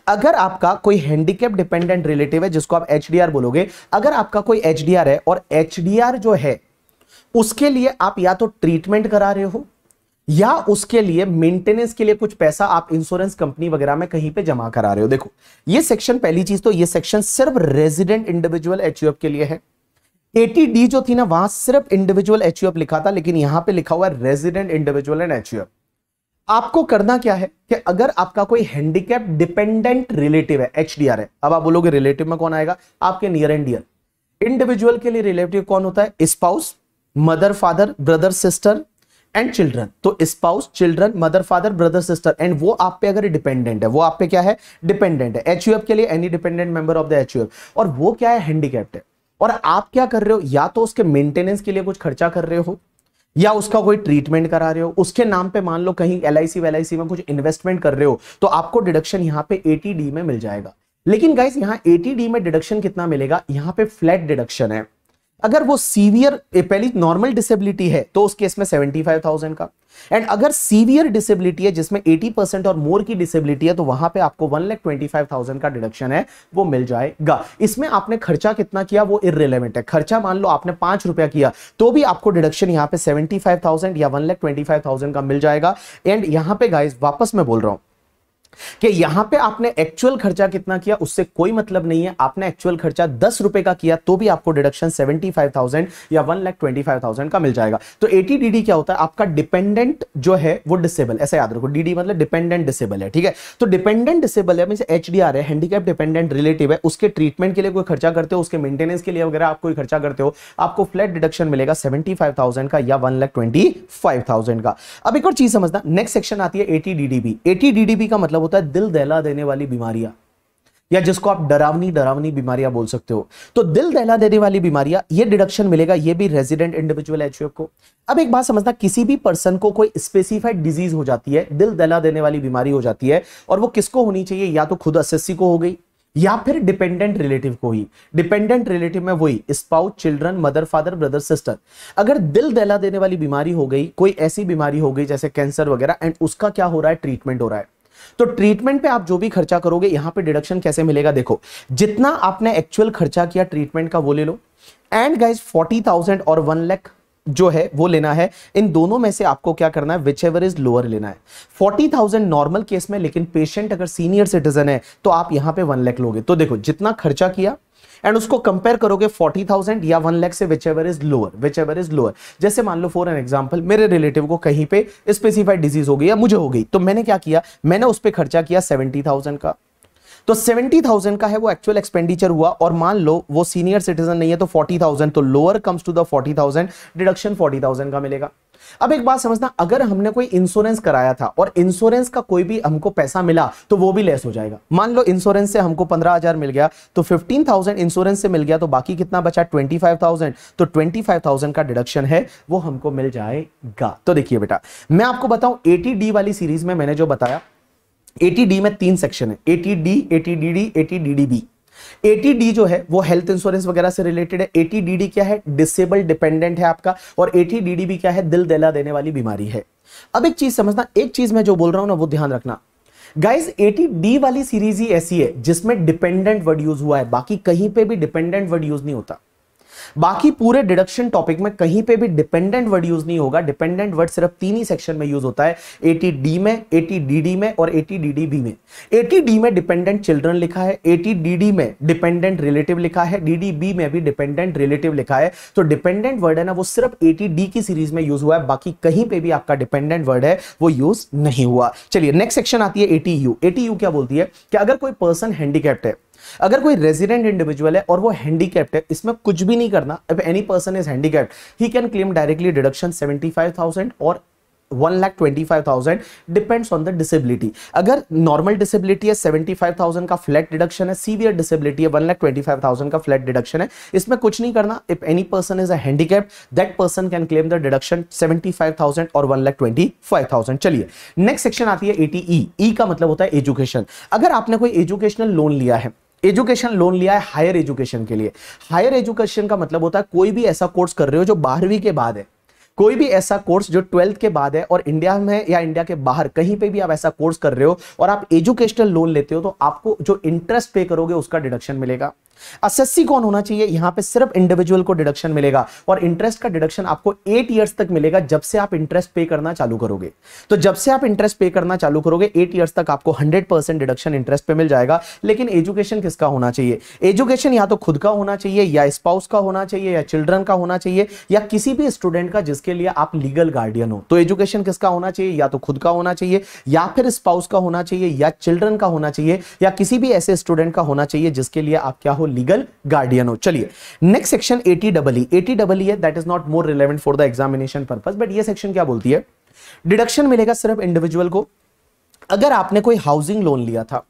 अगर आपका कोई हैंडीकैप डिपेंडेंट रिलेटिव है, जिसको आप एचडीआर बोलोगे, अगर आपका कोई एचडीआर है और एचडीआर जो है, उसके लिए आप या तो ट्रीटमेंट करा रहे हो, या उसके लिए मेंटेनेंस के लिए कुछ पैसा आप इंश्योरेंस कंपनी वगैरह में कहीं पे जमा करा रहे हो। देखो, ये सेक्शन पहली चीज़ तो ये सेक्शन सिर्फ़ रेजिडेंट इंडिविजुअल एच के लिए है। एटीडी जो थी ना, वहाँ सिर्फ़ इंडिविजुअल एच लिखा था, लेकिन यहाँ पे लिखा हुआ है रेजिडेंट इंडिविजुअल एंड एच आपको करना क्या है कि अगर आपका कोई हैंडीकैप डिपेंडेंट रिलेटिव है एच है, अब आप बोलोगे रिलेटिव में कौन आएगा? आपके नियर एंड डियर इंडिविजुअल के लिए रिलेटिव कौन होता है? Spouse mother father brother sister and children तो spouse children mother father brother sister and वो आप पे अगर डिपेंडेंट है, वो आप पे क्या है? डिपेंडेंट है। एच के लिए any dependent member of the H और वो क्या है? हैंडीकैप्ड है। और आप क्या कर रहे हो? या तो उसके मेंटेनेंस के लिए कुछ खर्चा कर रहे हो या उसका कोई ट्रीटमेंट करा रहे हो, उसके नाम पे मान लो कहीं एल आई में कुछ इन्वेस्टमेंट कर रहे हो तो आपको डिडक्शन यहाँ पे एटीडी में मिल जाएगा। लेकिन गाइस यहाँ एटीडी में डिडक्शन कितना मिलेगा? यहाँ पे फ्लैट डिडक्शन है। अगर वो सीवियर पहली नॉर्मल डिसेबिलिटी है तो उस केस में सेवेंटी फाइव थाउज़ेंड का। एंड अगर सीवियर डिसेबिलिटी है, जिसमें 80 परसेंट और मोर की डिसेबिलिटी है तो वहाँ पे आपको one lakh twenty five thousand का डिडक्शन है, वो मिल जाएगा। इसमें आपने खर्चा कितना किया, वो इरेलीवेंट है। खर्चा मान लो आपने पाँच रुपया किया तो भी आपको डिडक्शन यहाँ पे सेवेंटी फाइव थाउज़ेंड या one lakh twenty five thousand का मिल जाएगा। एंड यहाँ पे गाइस वापस मैं बोल रहा हूँ कि यहाँ पे आपने एक्चुअल खर्चा कितना किया, उससे कोई मतलब नहीं है। आपने एक्चुअल खर्चा दस रुपए का किया तो भी आपको डिडक्शन सेवेंटी फाइव थाउज़ेंड या one lakh twenty five thousand का मिल जाएगा। तो एटीडीडी क्या होता है? आपका डिपेंडेंट जो है, वो डिसेबल ऐसा याद रखो डीडी मतलब डिपेंडेंट डिसेबल है, ठीक है? तो डिपेंडेंट डिसेबल है एच डी आर है हैंडीकैप डिपेंडेंट रिलेटिव है, उसके ट्रीटमेंट के लिए कोई खर्चा करते हो, उसके मेंटेनेंस के लिए वगैरह आप कोई खर्चा करते हो, आपको फ्लैट डिडक्शन मिलेगा सेवेंटी फाइव थाउज़ेंड का या one lakh twenty five thousand का। अब एक और चीज़ समझना नेक्स्ट सेक्शन आती है एटीडीडीबी एटीडीडीबी का मतलब होता है दिल दहला देने वाली बीमारियाँ। या जिसको आप डरावनी डरावनी बीमारियाँ बोल सकते हो। तो दिल दहला देने वाली बीमारियाँ, ये डिडक्शन मिलेगा, ये भी रेजिडेंट इंडिविजुअल एच को। अब एक बात समझना, किसी भी पर्सन को कोई स्पेसिफाइड डिज़ीज़ हो जाती है, दिल दहला देने वाली बीमारी हो जाती है, और वो किसको होनी चाहिए? या तो खुद एसएससी को हो गई, या फिर डिपेंडेंट रिलेटिव को ही। डिपेंडेंट रिलेटिव में वही spouse children mother father brother sister अगर दिल दहला देने वाली बीमारी हो गई, कोई ऐसी बीमारी हो गई, जैसे कैंसर वगैरह एंड उसका क्या हो रहा है? ट्रीटमेंट हो रहा है। तो ट्रीटमेंट पे आप जो भी खर्चा करोगे, यहाँ पे डिडक्शन कैसे मिलेगा? देखो, जितना आपने एक्चुअल खर्चा किया ट्रीटमेंट का, वो ले लो। एंड गाइज़ फोर्टी थाउज़ेंड और वन लैख जो है, वो लेना है। इन दोनों में से आपको क्या करना है? विच एवर इज़ लोअर लेना है। फोर्टी थाउज़ेंड नॉर्मल केस में, लेकिन पेशेंट अगर सीनियर सिटीजन है तो आप यहाँ पे वन लैख लोगे। तो देखो, जितना खर्चा किया एंड उसको कंपेयर करोगे फोर्टी थाउज़ेंड या वन लैख से whichever is lower whichever is lower जैसे मान लो फॉर एन एग्ज़ाम्पल मेरे रिलेटिव को कहीं पे स्पेसिफाइड डिज़ीज़ हो गई या मुझे हो गई तो मैंने क्या किया? मैंने उस पर खर्चा किया सेवेंटी थाउज़ेंड का। तो सेवेंटी थाउज़ेंड का है वो एक्चुअल एक्सपेंडिचर हुआ और मान लो वो सीनियर सिटीजन नहीं है तो फोर्टी थाउज़ेंड तो lower comes to the forty thousand deduction forty thousand का मिलेगा। अब एक बात समझना, अगर हमने कोई इंश्योरेंस कराया था और इंश्योरेंस का कोई भी हमको पैसा मिला तो वो भी लेस हो जाएगा। मान लो इंश्योरेंस से हमको पंद्रह हज़ार मिल गया तो फिफ्टीन थाउज़ेंड इंश्योरेंस से मिल गया तो बाकी कितना बचा? ट्वेंटी फाइव थाउज़ेंड तो ट्वेंटी फाइव थाउज़ेंड का डिडक्शन है, वो हमको मिल जाएगा। तो देखिए बेटा, मैं आपको बताऊँ एटी डी वाली सीरीज़ में मैंने जो बताया एटी डी में तीन सेक्शन है। Eighty D eighty D D eighty D D B eighty D जो है, वो हेल्थ इंश्योरेंस वगैरह से रिलेटेड है। एटीडीडी क्या है? डिसेबल डिपेंडेंट है आपका। और एटीडीडी भी क्या है? दिल दहला देने वाली बीमारी है। अब एक चीज़ समझना, एक चीज़ मैं जो बोल रहा हूँ ना, वो ध्यान रखना। गाइज़ एटीडी वाली सीरीज़ ही ऐसी है, जिसमें डिपेंडेंट वर्ड यूज़ हुआ है। बाकी कहीं पर भी डिपेंडेंट वर्ड यूज़ नहीं होता। बाकी पूरे डिडक्शन टॉपिक में कहीं पे भी डिपेंडेंट वर्ड यूज़ नहीं होगा। डिपेंडेंट वर्ड सिर्फ़ तीन ही सेक्शन में यूज़ होता है। एटी डी में एटी डी डी में और एटी डी डी में। एटी डी में डिपेंडेंट चिल्ड्रन लिखा है। एटी डी डी में डिपेंडेंट रिलेटिव लिखा है। डी बी में भी डिपेंडेंट रिलेटिव लिखा है। तो डिपेंडेंट वर्ड है ना, वो सिर्फ़ एटी डी की सीरीज़ में यूज़ हुआ है। बाकी कहीं पे भी आपका डिपेंडेंट वर्ड है, वो यूज़ नहीं हुआ। चलिए नेक्स्ट सेक्शन आती है एटी यू एटी यू क्या बोलती है? कि अगर कोई पर्सन हैंडीकैप्ट है अगर कोई रेजिडेंट इंडिविजुअल है और वो हैंडीकैप्ट है इसमें कुछ भी नहीं करना if any person is handicapped he can claim directly deduction 75,000 और one lakh twenty five thousand depends on the disability अगर नॉर्मल डिसेबिलिटी है सेवेंटी फाइव थाउज़ेंड का फ्लैट डिडक्शन है सीवियर डिसेबिलिटी है one lakh twenty five thousand का flat deduction है इसमें कुछ नहीं करना if any person is a handicap that person can claim the deduction seventy five thousand और one lakh twenty five thousand चलिए नेक्स्ट सेक्शन आती है एटी ई ई का मतलब होता है एजुकेशन अगर आपने कोई एजुकेशनल लोन लिया है एजुकेशन लोन लिया है हायर एजुकेशन के लिए। हायर एजुकेशन का मतलब होता है कोई भी ऐसा कोर्स कर रहे हो जो बारहवीं के बाद है। कोई भी ऐसा कोर्स जो ट्वेल्थ के बाद है और इंडिया में या इंडिया के बाहर कहीं पे भी आप ऐसा कोर्स कर रहे हो और आप एजुकेशनल लोन लेते हो तो आपको जो इंटरेस्ट पे करोगे उसका डिडक्शन मिलेगा। एसएससी कौन होना चाहिए? यहाँ पे सिर्फ़ इंडिविजुअल को डिडक्शन मिलेगा और इंटरेस्ट का डिडक्शन आपको एट ईयर्स तक मिलेगा जब से आप इंटरेस्ट पे करना चालू करोगे। तो जब से आप इंटरेस्ट पे करना चालू करोगे एट ईयर्स तक आपको हंड्रेड परसेंट डिडक्शन इंटरेस्ट पे मिल जाएगा। लेकिन एजुकेशन किसका होना चाहिए? एजुकेशन या तो खुद का होना चाहिए, या स्पाउस का होना चाहिए, या चिल्ड्रन का होना चाहिए, या किसी भी स्टूडेंट का जिसके लिए आप लीगल गार्डियन हो। तो एजुकेशन किसका होना चाहिए? या तो खुद का होना चाहिए, या फिर स्पाउस का होना चाहिए, या चिल्ड्रन का होना चाहिए, या किसी भी ऐसे स्टूडेंट का होना चाहिए जिसके लिए आप क्या हो लीगल गार्डियन हो। चलिए next section eighty double eighty double है that is not more relevant for the examination purpose but ये सेक्शन क्या बोलती है? डिडक्शन मिलेगा सिर्फ़ इंडिविजुअल को। अगर आपने कोई हाउसिंग लोन लिया था,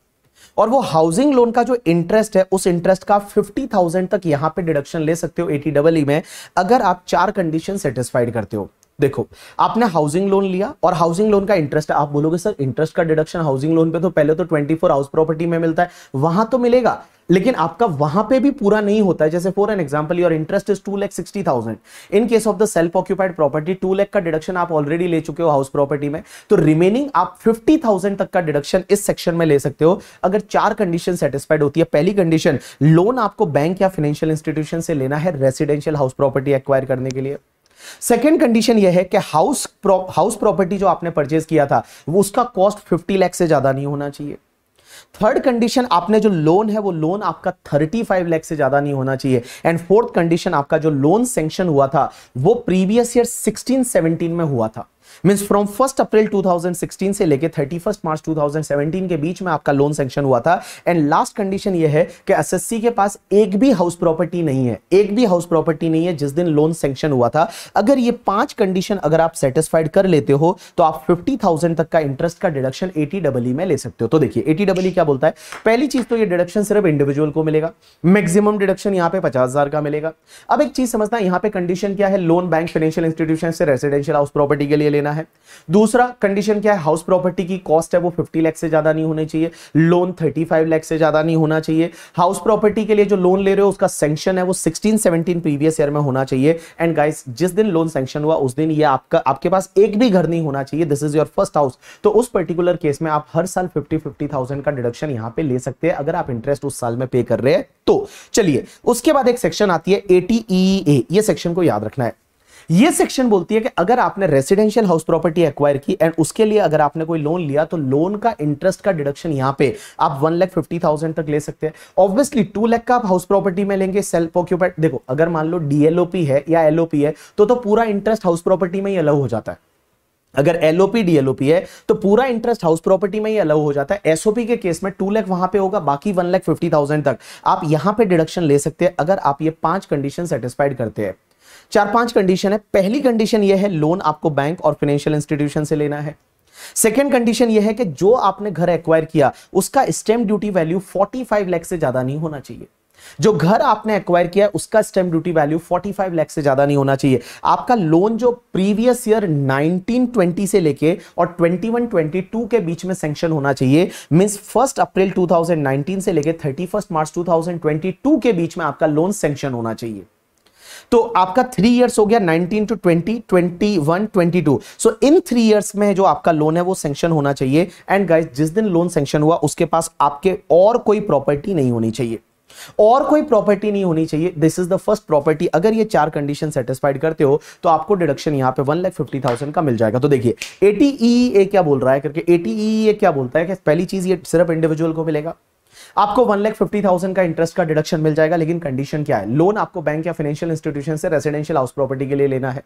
और वो हाउसिंग लोन का जो इंटरेस्ट है, उस इंटरेस्ट का फिफ्टी थाउज़ेंड तक यहाँ पे डिडक्शन ले सकते हो एटी डबल में। अगर आप चार कंडीशन सेटिस्फाइड करते हो देखो, आपने हाउसिंग लोन लिया और हाउसिंग लोन का इंटरेस्ट आप बोलोगे, सर इंटरेस्ट का डिडक्शन हाउसिंग लोन पे तो पहले तो 24 हाउस प्रॉपर्टी में मिलता है, वहाँ तो मिलेगा, लेकिन आपका वहाँ पे भी पूरा नहीं होता है। जैसे for an example your interest is two lakh sixty thousand in case of the self occupied property two lakh का डिडक्शन आप ऑलरेडी ले चुके हो हाउस प्रॉपर्टी में तो रिमेनिंग आप फिफ्टी थाउज़ेंड तक का डिडक्शन इस सेक्शन में ले सकते हो। अगर चार कंडीशन सेटिस्फाइड होती है, पहली कंडीशन लोन आपको बैंक या फाइनेंशियल इंस्टीट्यूशन से लेना है रेसिडेंशियल हाउस प्रॉपर्टी एक्वायर करने के लिए। सेकेंड कंडीशन यह है कि हाउस हाउस प्रॉपर्टी जो आपने परचेज किया था, वो उसका कॉस्ट फिफ्टी लैख से ज़्यादा नहीं होना चाहिए। थर्ड कंडीशन आपने जो लोन है, वो लोन आपका थर्टी फाइव लैख से ज़्यादा नहीं होना चाहिए। एंड फोर्थ कंडीशन आपका जो लोन सेंक्शन हुआ था, वो प्रीवियस ईयर 16 17 में हुआ था। मीन फ्रॉम फ़र्स्ट अप्रैल 2016 से लेके 31 मार्च 2017 के बीच में आपका लोन सेंक्शन हुआ था। एंड लास्ट कंडीशन यह है कि एसएससी के पास एक भी हाउस प्रॉपर्टी नहीं है। एक भी हाउस प्रॉपर्टी नहीं है जिस दिन लोन सेंक्शन हुआ था। अगर ये पाँच कंडीशन अगर आप सेटिस्फाइड कर लेते हो तो आप 50,000 तक का इंटरेस्ट का डिडक्शन एटी डबल में ले सकते हो। तो देखिए एटी डबल क्या बोलता है? पहली चीज़ तो ये डिडक्शन सिर्फ़ इंडिविजुअल को मिलेगा। मैक्सिमम डिडक्शन यहाँ पे पचास का मिलेगा। अब एक चीज़ समझना यहाँ पे कंडीशन क्या है? लोन बैंक फाइनेंशियल इंस्टीट्यूशन से रेसिडेंशियल हाउस प्रॉपर्टी के लिए लेना है। दूसरा कंडीशन क्या है? हाउस प्रॉपर्टी की कॉस्ट है वो 50 लाख से ज़्यादा नहीं होनी चाहिए। लोन 35 लाख से ज़्यादा नहीं होना चाहिए। हाउस प्रॉपर्टी के लिए जो लोन ले रहे हो, उसका सेंक्शन है वो 16 17 प्रीवियस ईयर में होना चाहिए। एंड गाइस जिस दिन लोन सेंक्शन हुआ, उस दिन ये आपका, आपके पास एक भी घर नहीं होना चाहिए। This is your first house तो उस पर्टिकुलर केस में आप हर साल फिफ्टी फिफ्टी का डिडक्शन यहाँ पे ले सकते हैं। अगर आप इंटरेस्ट उस साल में पे कर रहे हैं तो। चलिए, उसके बाद एक सेक्शन आती है एटीई ये सेक्शन को याद रखना है। ये सेक्शन बोलती है कि अगर आपने रेसिडेंशियल हाउस प्रॉपर्टी एक्वायर की एंड उसके लिए अगर आपने कोई लोन लिया तो लोन का इंटरेस्ट का डिडक्शन यहाँ पे आप वन लाख फिफ्टी थाउज़ेंड तक ले सकते हैं। ऑब्वियसली टू लाख का आप हाउस प्रॉपर्टी में लेंगे सेल्फ ऑक्यूपाइड देखो, अगर मान लो डीएलओपी है या एलओपी है तो तो पूरा इंटरेस्ट हाउस प्रॉपर्टी में ही अलाउ हो जाता है। अगर एलओपी डीएलओपी है तो पूरा इंटरेस्ट हाउस प्रॉपर्टी में ही अलाउ हो जाता है। एसओपी के केस में टू लाख वहाँ पे होगा, बाकी वन लाख फिफ्टी थाउज़ेंड तक। आप यहाँ पे डिडक्शन ले सकते हैं, अगर आप ये पाँच कंडीशन सेटिस्फाइड करते हैं। चार पाँच कंडीशन है। पहली कंडीशन यह है लोन आपको बैंक और फाइनेंशियल इंस्टीट्यूशन से लेना है। सेकेंड कंडीशन यह है कि जो आपने घर एक्वायर किया, उसका स्टेम ड्यूटी वैल्यू 45 लाख से ज़्यादा नहीं होना चाहिए। जो घर आपने एक्वायर किया, उसका स्टेम ड्यूटी वैल्यू 45 लाख से ज़्यादा नहीं होना चाहिए। आपका लोन जो प्रीवियस ईयर 1920 से लेके और 21 22 के बीच में सैंक्शन होना चाहिए मींस फ़र्स्ट अप्रैल 2019 से लेके 31 मार्च 2022 के बीच में आपका लोन सैंक्शन होना चाहिए। तो आपका थ्री इयर्स हो गया 19 to 20 21 22 so in three years में जो आपका लोन है, वो सेंक्शन होना चाहिए। एंड गाइस जिस दिन लोन सेंक्शन हुआ, उसके पास आपके और कोई प्रॉपर्टी नहीं होनी चाहिए। और कोई प्रॉपर्टी नहीं होनी चाहिए। This is the first property अगर ये चार कंडीशन सेटिस्फाइड करते हो तो आपको डिडक्शन यहाँ पे वन लाख फिफ्टी थाउज़ेंड का मिल जाएगा। तो देखिए एटीई क्या बोल रहा है? करके एटीई क्या बोलता है? कि पहली चीज़ ये सिर्फ़ इंडिविजुअल को मिलेगा? आपको वन लाख फिफ्टी थाउज़ेंड का इंटरेस्ट का डिडक्शन मिल जाएगा, लेकिन कंडीशन क्या है? लोन आपको बैंक या फाइनेंशियल इंस्टीट्यूशन से रेसिडेंशियल हाउस प्रॉपर्टी के लिए लेना है।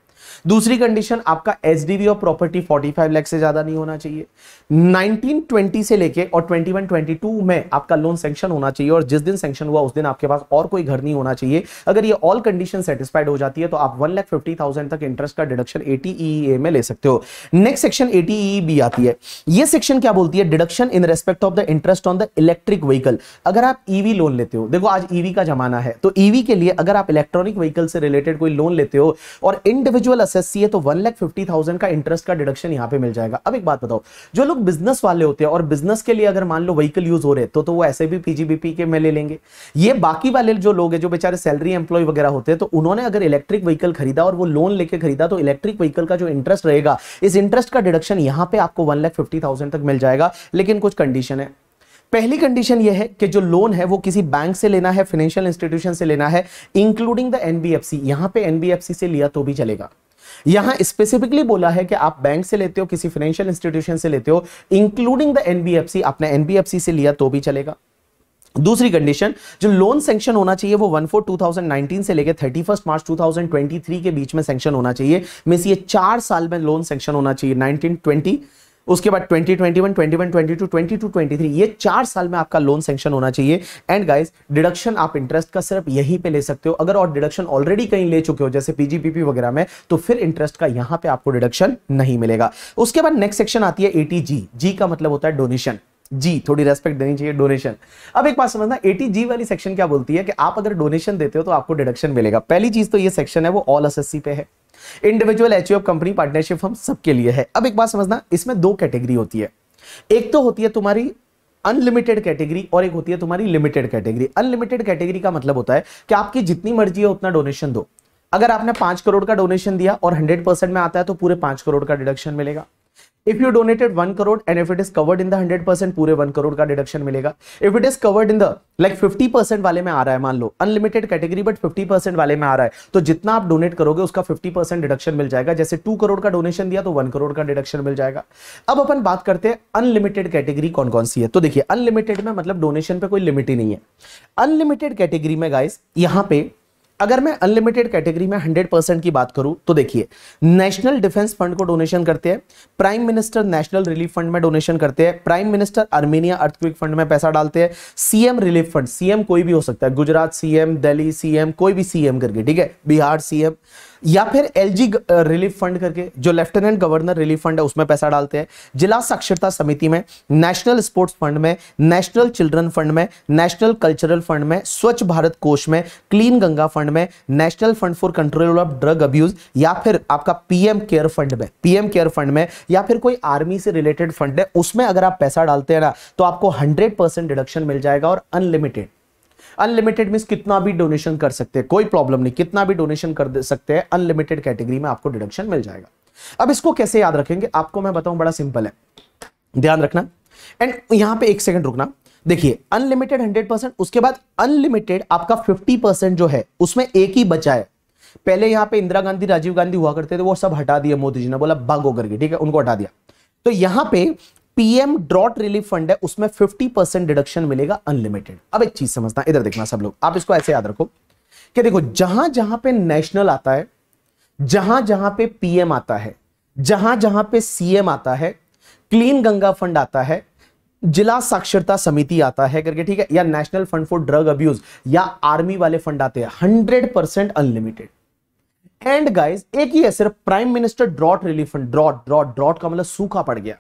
दूसरी कंडीशन आपका H HDB of property 45 lakh से ज़्यादा नहीं होना चाहिए। 1920 से लेके और 21 22 में आपका लोन सेंक्शन होना चाहिए और जिस दिन सेंक्शन हुआ, उस दिन आपके पास और कोई घर नहीं होना चाहिए। अगर ये ऑल कंडीशन सेटिस्फाइड हो जाती है तो आप वन लाख फिफ्टी थाउज़ेंड तक इंटरेस्ट का डिडक्शन एटीई में ले सकते हो। नेक्स्ट सेक्शन एटीई बी आती है। ये सेक्शन क्या बोलती है? Deduction in respect of the interest on the electric vehicle अगर आप ईवी e लोन लेते हो देखो आज ईवी e का जमाना है तो ईवी e के लिए अगर आप इलेक्ट्रॉनिक व्हीकल से रिलेटेड कोई लोन लेते हो और इंडिविजुअल असेसी है तो वन लाख फिफ्टी थाउज़ेंड का इंटरेस्ट का डिडक्शन यहाँ पे मिल जाएगा। अब एक बात बताओ जो लोग बिज़नेस वाले होते हैं और बिज़नेस के लिए अगर मान लो व्हीकल यूज़ हो रहे तो, तो वो ऐसे भी पीजीबीपी के में ले लेंगे। ये बाकी वाले जो लोग हैं जो बेचारे सैलरी एम्प्लॉय वगैरह होते हैं तो उन्होंने अगर इलेक्ट्रिक व्हीकल खरीदा और वो लोन लेके खरीदा तो इलेक्ट्रिक व्हीकल का जो इंटरेस्ट रहेगा इस इंटरेस्ट का डिडक्शन यहाँ पे आपको वन लाख फिफ्टी थाउज़ेंड तक मिल जाएगा। लेकिन कुछ कंडीशन है। पहली कंडीशन यह है कि जो लोन है वो किसी बैंक से लेना है फाइनेंशियल इंस्टीट्यूशन से लेना है इंक्लूडिंग द एनबीएफसी यहाँ पे एनबीएफसी से लिया तो भी चलेगा। यहाँ स्पेसिफिकली बोला है कि आप बैंक से लेते हो, किसी फाइनेंशियल इंस्टीट्यूशन से लेते हो इंक्लूडिंग द एनबीएफसी आपने एनबीएफसी से लिया तो भी चलेगा। दूसरी कंडीशन जो लोन सेंक्शन होना चाहिए वो वन फोर 2019 से लेकर थर्टी फ़र्स्ट मार्च 2023 के बीच में सेंक्शन होना चाहिए। मीन ये चार साल में लोन सेंक्शन होना चाहिए 1920 उसके बाद 2021, 21, 22, 22, 23 ये चार साल में आपका लोन सेंक्शन होना चाहिए। एंड गाइस डिडक्शन आप इंटरेस्ट का सिर्फ़ यहीं पे ले सकते हो। अगर और डिडक्शन ऑलरेडी कहीं ले चुके हो जैसे पीजीपीपी वगैरह में तो फिर इंटरेस्ट का यहाँ पे आपको डिडक्शन नहीं मिलेगा। उसके बाद नेक्स्ट सेक्शन आती है एटी जी जी का मतलब होता है डोनेशन जी थोड़ी रेस्पेक्ट देनी चाहिए डोनेशन अब एक बात समझना एटी जी वाली सेक्शन क्या बोलती है कि आप अगर डोनेशन देते हो तो आपको डिडक्शन मिलेगा। पहली चीज़ तो ये सेक्शन है वो ऑल एसएससी पे है। इंडिविजुअल एचयूएफ कंपनी पार्टनरशिप हम सबके लिए है। अब एक बात समझना, इसमें दो कैटेगरी होती है। एक तो होती है तुम्हारी अनलिमिटेड कैटेगरी और एक होती है तुम्हारी लिमिटेड कैटेगरी अनलिमिटेड कैटेगरी का मतलब होता है कि आपकी जितनी मर्ज़ी है उतना डोनेशन दो। अगर आपने पाँच करोड़ का डोनेशन दिया और हंड्रेड परसेंट में आता है तो पूरे पाँच करोड़ का डिडक्शन मिलेगा। If you donated one crore and if it is covered in the hundred percent पूरे वन करोड़ का डिडक्शन मिलेगा। If it is covered in the like fifty percent वाले में आ रहा है, मान लो unlimited category but fifty percent वाले में आ रहा है तो जितना आप डोनेट करोगे, उसका फिफ्टी परसेंट डिडक्शन मिल जाएगा। जैसे टू करोड़ का डोनेशन दिया तो वन करोड़ का डिडक्शन मिल जाएगा। अब अपन बात करते हैं अनलिमिटेड कैटेगरी कौन कौन सी है। तो देखिए अनलिमिटेड में मतलब डोनेशन पे कोई लिमिट ही नहीं है। अनलिमिटेड कैटेगरी में गाइस यहाँ पे अगर मैं अनलिमिटेड कैटेगरी में 100 परसेंट की बात करूँ तो देखिए नेशनल डिफेंस फंड को डोनेशन करते हैं prime minister national relief fund में डोनेशन करते हैं prime minister Armenia earthquake fund में पैसा डालते हैं सीएम रिलीफ फंड सीएम कोई भी हो सकता है, गुजरात सीएम दिल्ली सीएम कोई भी सीएम करके, ठीक है, बिहार सीएम या फिर एलजी रिलीफ फंड करके, जो लेफ्टिनेंट गवर्नर रिलीफ फंड है, उसमें पैसा डालते हैं। जिला साक्षरता समिति में नेशनल स्पोर्ट्स फंड में नेशनल चिल्ड्रन फंड में नेशनल कल्चरल फंड में स्वच्छ भारत कोष में क्लीन गंगा फंड में national fund for control of drug abuse या फिर आपका पीएम केयर फंड में पीएम केयर फंड में, या फिर कोई आर्मी से रिलेटेड फंड है, उसमें अगर आप पैसा डालते हैं ना तो आपको हंड्रेड डिडक्शन मिल जाएगा और अनलिमिटेड अनलिमिटेड मीन कितना भी डोनेशन कर सकते हैं, कोई प्रॉब्लम नहीं, कितना भी डोनेशन कर दे सकते हैं अनलिमिटेड कैटेगरी में आपको डिडक्शन मिल जाएगा। अब इसको कैसे याद रखेंगे? आपको मैं बताऊँ, बड़ा सिंपल है। ध्यान रखना। एंड यहाँ पे एक सेकंड रुकना। देखिए अनलिमिटेड हंड्रेड परसेंट उसके बाद अनलिमिटेड आपका फिफ्टी परसेंट जो है, उसमें एक ही बचा है। पहले यहाँ पे इंदिरा गांधी, राजीव गांधी हुआ करते थे, वो सब हटा दिए मोदी जी ने, बोला, भागो करके ठीक है, उनको हटा दिया। तो यहाँ पे पीएम ड्रॉट रिलीफ फंड है, उसमें 50 परसेंट डिडक्शन मिलेगा अनलिमिटेड अब एक चीज़ समझना इधर देखना सब लोग। आप इसको ऐसे याद रखो कि देखो जहाँ जहाँ पे नेशनल आता है जहाँ जहाँ पे पीएम आता है जहाँ जहाँ पे सीएम आता है क्लीन गंगा फंड आता है, जिला साक्षरता समिति आता है करके, ठीक है, या national fund for drug abuse या आर्मी वाले फंड आते हैं hundred percent unlimited and guys एक ही है, सिर्फ़ prime minister drought relief fund drought drought drought का मतलब सूखा पड़ गया।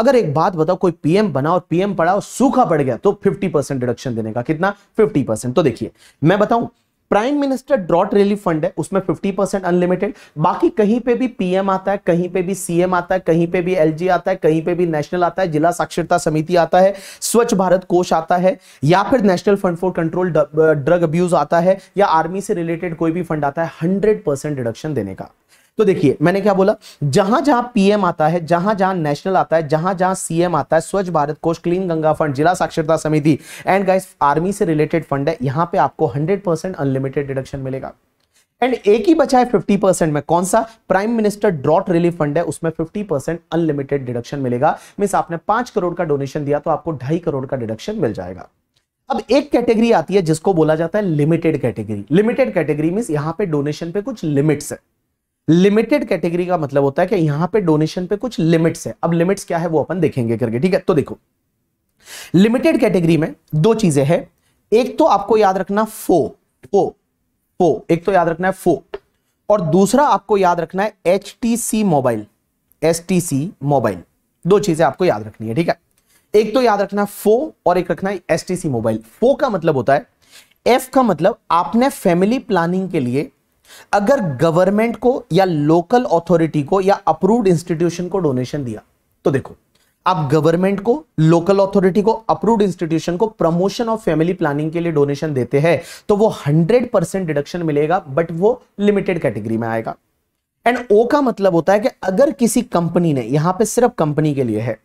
अगर एक बात बताओ, कोई पीएम बना और पीएम पड़ा और सूखा पड़ गया तो 50 परसेंट डिडक्शन देने का कितना? 50 परसेंट तो देखिए, मैं बताऊँ prime minister drought relief fund है, उसमें 50 परसेंट अनलिमिटेड बाकी कहीं पे भी पीएम आता है, कहीं पे भी सीएम आता है, कहीं पे भी एलजी आता है, कहीं पे भी नेशनल आता है, जिला साक्षरता समिति आता है, स्वच्छ भारत कोष आता है, या फिर national fund for control drug abuse आता है, या आर्मी से रिलेटेड कोई भी फंड आता है हंड्रेड डिडक्शन देने का। तो देखिए, मैंने क्या बोला? जहाँ जहाँ पीएम आता है, जहाँ जहाँ नेशनल आता है, जहाँ जहाँ सीएम आता है, स्वच्छ भारत कोष क्लीन गंगा फंड जिला साक्षरता समिति एंड गाइस आर्मी से रिलेटेड फंड है, यहाँ पे आपको 100 परसेंट अनलिमिटेड डिडक्शन मिलेगा। एंड एक ही बचा है 50 परसेंट में। कौन सा? Prime minister drought relief fund है, उसमें 50 परसेंट अनलिमिटेड डिडक्शन मिलेगा। मीन आपने पाँच करोड़ का डोनेशन दिया तो आपको ढाई करोड़ का डिडक्शन मिल जाएगा। अब एक कैटेगरी आती है, जिसको बोला जाता है limited category limited category mean यहाँ पे डोनेशन पे कुछ लिमिट्स है। लिमिटेड कैटेगरी का मतलब होता है कि यहाँ पे डोनेशन पे कुछ लिमिट्स है। अब लिमिट्स क्या है वो अपन देखेंगे करके, ठीक है? तो देखो, लिमिटेड कैटेगरी में दो चीज़ें हैं। एक तो आपको याद रखना फो फो फो। एक तो याद रखना है फो। और दूसरा आपको याद रखना है H T C mobile S T C mobile. दो चीज़ें आपको याद रखनी है, ठीक है? एक तो याद रखना है फो और एक रखना है एस टी सी मोबाइल। फो का मतलब होता है, एफ़ का मतलब आपने फैमिली प्लानिंग के लिए अगर गवर्नमेंट को या लोकल अथॉरिटी को या अप्रूव्ड इंस्टीट्यूशन को डोनेशन दिया तो देखो, आप गवर्नमेंट को लोकल अथॉरिटी को अप्रूव्ड इंस्टीट्यूशन को प्रमोशन ऑफ़ फैमिली प्लानिंग के लिए डोनेशन देते हैं तो वो 100 परसेंट डिडक्शन मिलेगा बट वो लिमिटेड कैटेगरी में आएगा। एंड ओ का मतलब होता है कि अगर किसी कंपनी ने, यहाँ पे सिर्फ़ कंपनी के लिए है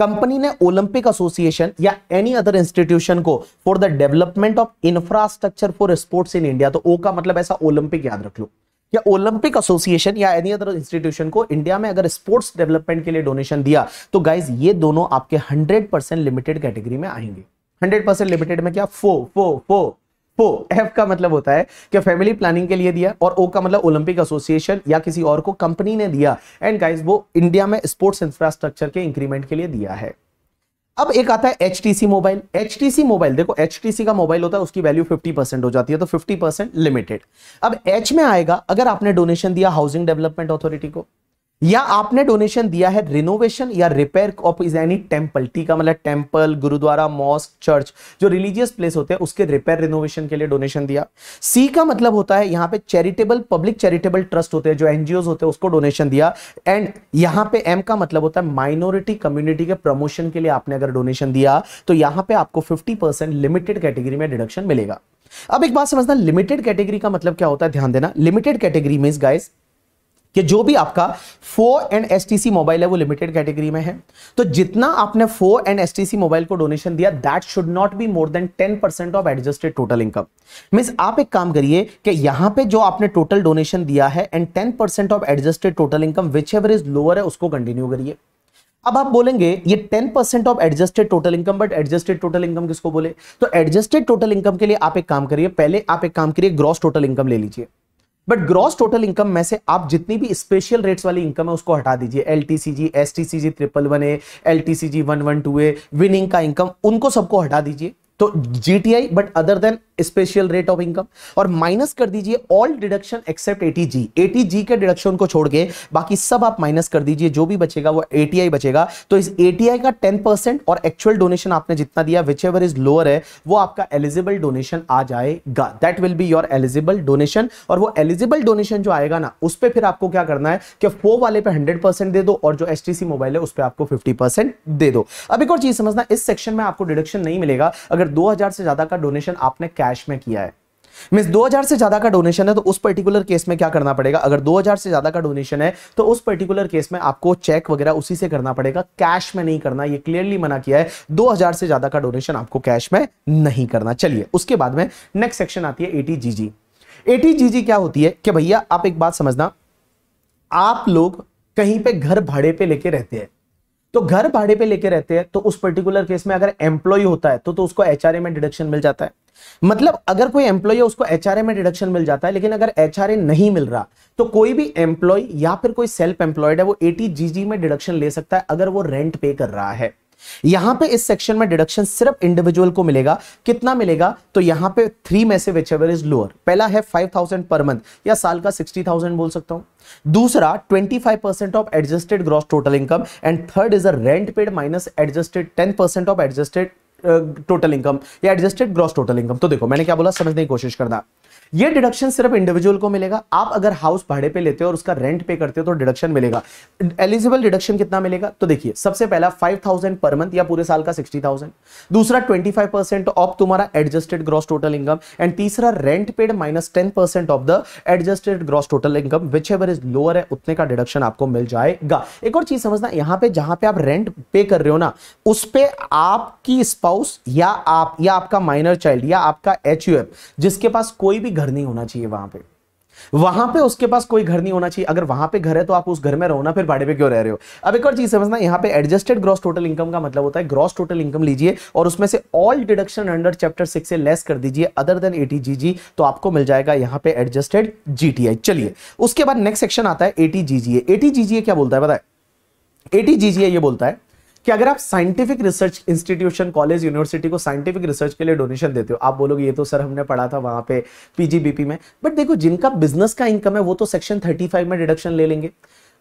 कंपनी ने ओलंपिक एसोसिएशन या एनी अदर इंस्टीट्यूशन को for the development of infrastructure for sports in India तो ओ का मतलब ऐसा ओलंपिक याद रख लो। या ओलंपिक एसोसिएशन या एनी अदर इंस्टीट्यूशन को इंडिया में अगर स्पोर्ट्स डेवलपमेंट के लिए डोनेशन दिया तो गाइज़ ये दोनों आपके 100 परसेंट लिमिटेड कैटेगरी में आएँगे। 100 परसेंट लिमिटेड में क्या? फो फो फो फो एफ़ का मतलब होता है कि फैमिली प्लानिंग के लिए दिया और ओ का मतलब ओलंपिक एसोसिएशन या किसी और को कंपनी ने दिया। एंड गाइस वो इंडिया में स्पोर्ट्स इंफ्रास्ट्रक्चर के इंक्रीमेंट के लिए दिया है। अब एक आता है एच मोबाइल HTC मोबाइल देखो एच का मोबाइल होता है, उसकी वैल्यू 50 परसेंट हो जाती है तो 50 परसेंट लिमिटेड अब एच में आएगा, अगर आपने डोनेशन दिया हाउसिंग डेवलपमेंट अथॉरिटी को या आपने डोनेशन दिया है रिनोवेशन या repair of is any temple T का मतलब टेंपल गुरुद्वारा मॉस्क चर्च जो रिलीजियस प्लेस होते हैं, उसके रिपेयर रिनोवेशन के लिए डोनेशन दिया। सी का मतलब होता है, यहाँ पे चैरिटेबल पब्लिक चैरिटेबल ट्रस्ट होते हैं, जो एनजीओ होते हैं, उसको डोनेशन दिया। एंड यहाँ पे एम का मतलब होता है माइनॉरिटी कम्युनिटी के प्रमोशन के लिए आपने अगर डोनेशन दिया तो यहाँ पे आपको फिफ्टी लिमिटेड कैटेगरी में डिडक्शन मिलेगा। अब एक बात समझना लिमिटेड कैटेगरी का मतलब क्या होता है? ध्यान देना लिमिटेड कैटेगरी मीन गाइस कि जो भी आपका फो एंड एस मोबाइल है, वो लिमिटेड कैटेगरी में है। तो जितना आपने फोर एंड एस मोबाइल को डोनेशन दिया that should not be more than ten percent of adjusted total income mean आप एक काम करिए कि यहाँ पे जो आपने टोटल डोनेशन दिया है and ten percent of adjusted total income whichever is lower है, उसको कंटिन्यू करिए। अब आप बोलेंगे, ये ten percent of adjusted total income but adjusted total income किसको बोले? तो एडजस्टेड टोटल इनकम के लिए आप एक काम करिए, पहले आप एक काम करिए ग्रॉस टोटल इनकम ले लीजिए। बट ग्रॉस टोटल इनकम में से आप जितनी भी स्पेशल रेट्स वाली इनकम है, उसको हटा दीजिए। L T C G S T C G triple one A L T C G one one two A winning का इनकम उनको सबको हटा दीजिए। तो GTI but other than special rate of income और माइनस कर दीजिए all deduction except eighty G eighty G के डिडक्शन को छोड़ के बाकी सब आप माइनस कर दीजिए, जो भी बचेगा वो एटीआई बचेगा। तो इस एटीआई का 10 परसेंट और एक्चुअल डोनेशन आपने जितना दिया विच एवर इज़ लोअर है, वो आपका एलिजिबल डोनेशन आ जाएगा। That will be your eligible donation और वो एलिजिबल डोनेशन जो आएगा ना, उस पर फिर आपको क्या करना है कि फो वाले पे हंड्रेड दे दो और जो एसटीसी मोबाइल है, उस पर आपको फिफ्टी दे दो। अब एक और चीज़ समझना, इस सेक्शन में आपको डिडक्शन नहीं मिलेगा। अगर दो हज़ार से ज़्यादा का डोनेशन आपने कैश में किया है। मीन 2000 से ज़्यादा का डोनेशन है तो उस पर्टिकुलर केस में क्या करना पड़ेगा? अगर 2000 से ज़्यादा का डोनेशन है तो उस पर्टिकुलर केस में आपको चेक वगैरह उसी से करना पड़ेगा। कैश में नहीं करना ये क्लियरली मना किया है। 2000 से ज़्यादा का डोनेशन आपको कैश में नहीं करना। चलिए उसके बाद में नेक्स्ट सेक्शन आती है एटीजीजी एटीजीजी क्या होती है? कि भैया आप एक बात समझना। आप लोग कहीं पे घर भाड़े पे लेके रहते हैं। तो घर भाड़े पे लेके रहते हैं तो उस पर्टिकुलर केस में अगर एम्प्लॉय होता है तो, तो उसको एचआरए में डिडक्शन मिल जाता है। मतलब अगर कोई एम्प्लॉय उसको एचआरए में डिडक्शन मिल जाता है, लेकिन अगर एचआरए नहीं मिल रहा तो कोई भी एम्प्लॉय या फिर कोई सेल्फ एम्प्लॉयड है, वो एटीजीजी में डिडक्शन ले सकता है अगर वो रेंट पे कर रहा है। यहाँ पे इस सेक्शन में डिडक्शन सिर्फ़ इंडिविजुअल को मिलेगा। कितना मिलेगा? तो यहाँ पे थ्री में से विच एवर इज़ लोअर पहला है फाइव थाउज़ेंड पर मंथ या साल का सिक्सटी थाउज़ेंड बोल सकता हूँ। दूसरा 25 percent of adjusted gross total income and third is a rent paid minus adjusted 10 percent of adjusted total income या एडजस्टेड ग्रॉस टोटल इनकम तो देखो, मैंने क्या बोला? समझने की कोशिश करना। ये डिडक्शन सिर्फ़ इंडिविजुअल को मिलेगा। आप अगर हाउस भाड़े पे लेते हो और उसका रेंट पे करते हो तो डिडक्शन मिलेगा। एलिजिबल डिडक्शन कितना मिलेगा? तो देखिए, सबसे पहला फाइव थाउज़ेंड पर मंथ या पूरे साल का सिक्सटी थाउज़ेंड दूसरा ट्वेंटी फाइव परसेंट ऑफ़ तुम्हारा adjusted gross total income and तीसरा rent paid minus ten percent of the adjusted gross total income whichever is lower है, उतने का डिडक्शन आपको मिल जाएगा। एक और चीज़ समझना, यहाँ पे जहाँ पे आप रेंट पे कर रहे हो ना, उस पे आपकी स्पाउस या आप, या आपका माइनर चाइल्ड या आपका एचयूएफ जिसके पास कोई भी घर नहीं होना चाहिए वहाँ पे। वहाँ पे उसके पास कोई घर नहीं होना चाहिए। अगर वहाँ पे घर है तो आप उस घर में रहो ना, फिर भाड़े पे क्यों रह रहे हो? अब एक और चीज़ समझना, यहाँ पे एडजस्टेड ग्रॉस टोटल इनकम का मतलब होता है ग्रॉस टोटल इनकम लीजिए और उसमें से all deduction under chapter six से लेस कर दीजिए अदर देन एटीजीजी तो आपको मिल जाएगा यहाँ पे एडजस्टेड जीटीआई चलिए, उसके बाद नेक्स्ट सेक्शन आता है एटीजीजीए एटीजीजीए क्या बोलता है बताए एटीजीजीए ये बोलता है कि अगर आप scientific research institution college university को साइंटिफिक रिसर्च के लिए डोनेशन देते हो, आप बोलोगे, ये तो सर हमने पढ़ा था वहाँ पे पीजीबीपी में। बट देखो, जिनका बिज़नेस का इनकम है, वो तो सेक्शन 35 में डिडक्शन ले लेंगे।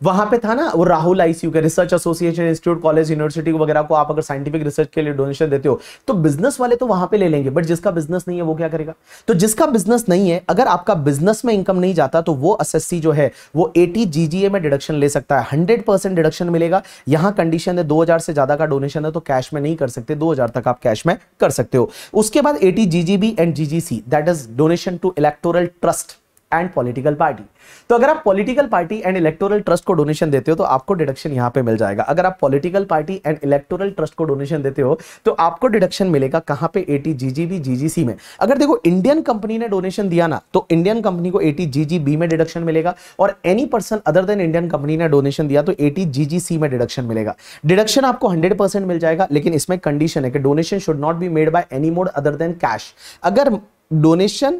वहाँ पे था ना, वो राहुल आईसीयू के research association institute college university वगैरह को आप अगर साइंटिफिक रिसर्च के लिए डोनेशन देते हो तो बिज़नेस वाले तो वहाँ पे ले लेंगे बट जिसका बिज़नेस नहीं है, वो क्या करेगा? तो जिसका बिज़नेस नहीं है, अगर आपका बिज़नेस में इनकम नहीं जाता तो वो एसएससी जो है, वो एटी जीजीए में डिडक्शन ले सकता है। हंड्रेड डिडक्शन मिलेगा। यहाँ कंडीशन है, दो हज़ार से ज़्यादा का डोनेशन है तो कैश में नहीं कर सकते, दो हज़ार तक आप कैश में कर सकते हो। उसके बाद eighty GGB and GGC that is donation to electoral trust and political party तो अगर आप political party and electoral trust को डोनेशन देते हो तो आपको डिडक्शन यहाँ पे मिल जाएगा। अगर आप political party and electoral trust को डोनेशन देते हो तो आपको डिडक्शन मिलेगा कहाँ पे? एटी जीजीबी जीजीसी में। अगर देखो इंडियन कंपनी ने डोनेशन दिया ना तो इंडियन कंपनी को एटी जीजीबी में डिडक्शन मिलेगा और any person other than Indian company ने डोनेशन दिया तो एटी जीजीसी में डिडक्शन मिलेगा। डिडक्शन आपको हंड्रेड मिल जाएगा, लेकिन इसमें कंडीशन है कि donation should not be made by any mode other than cash अगर donation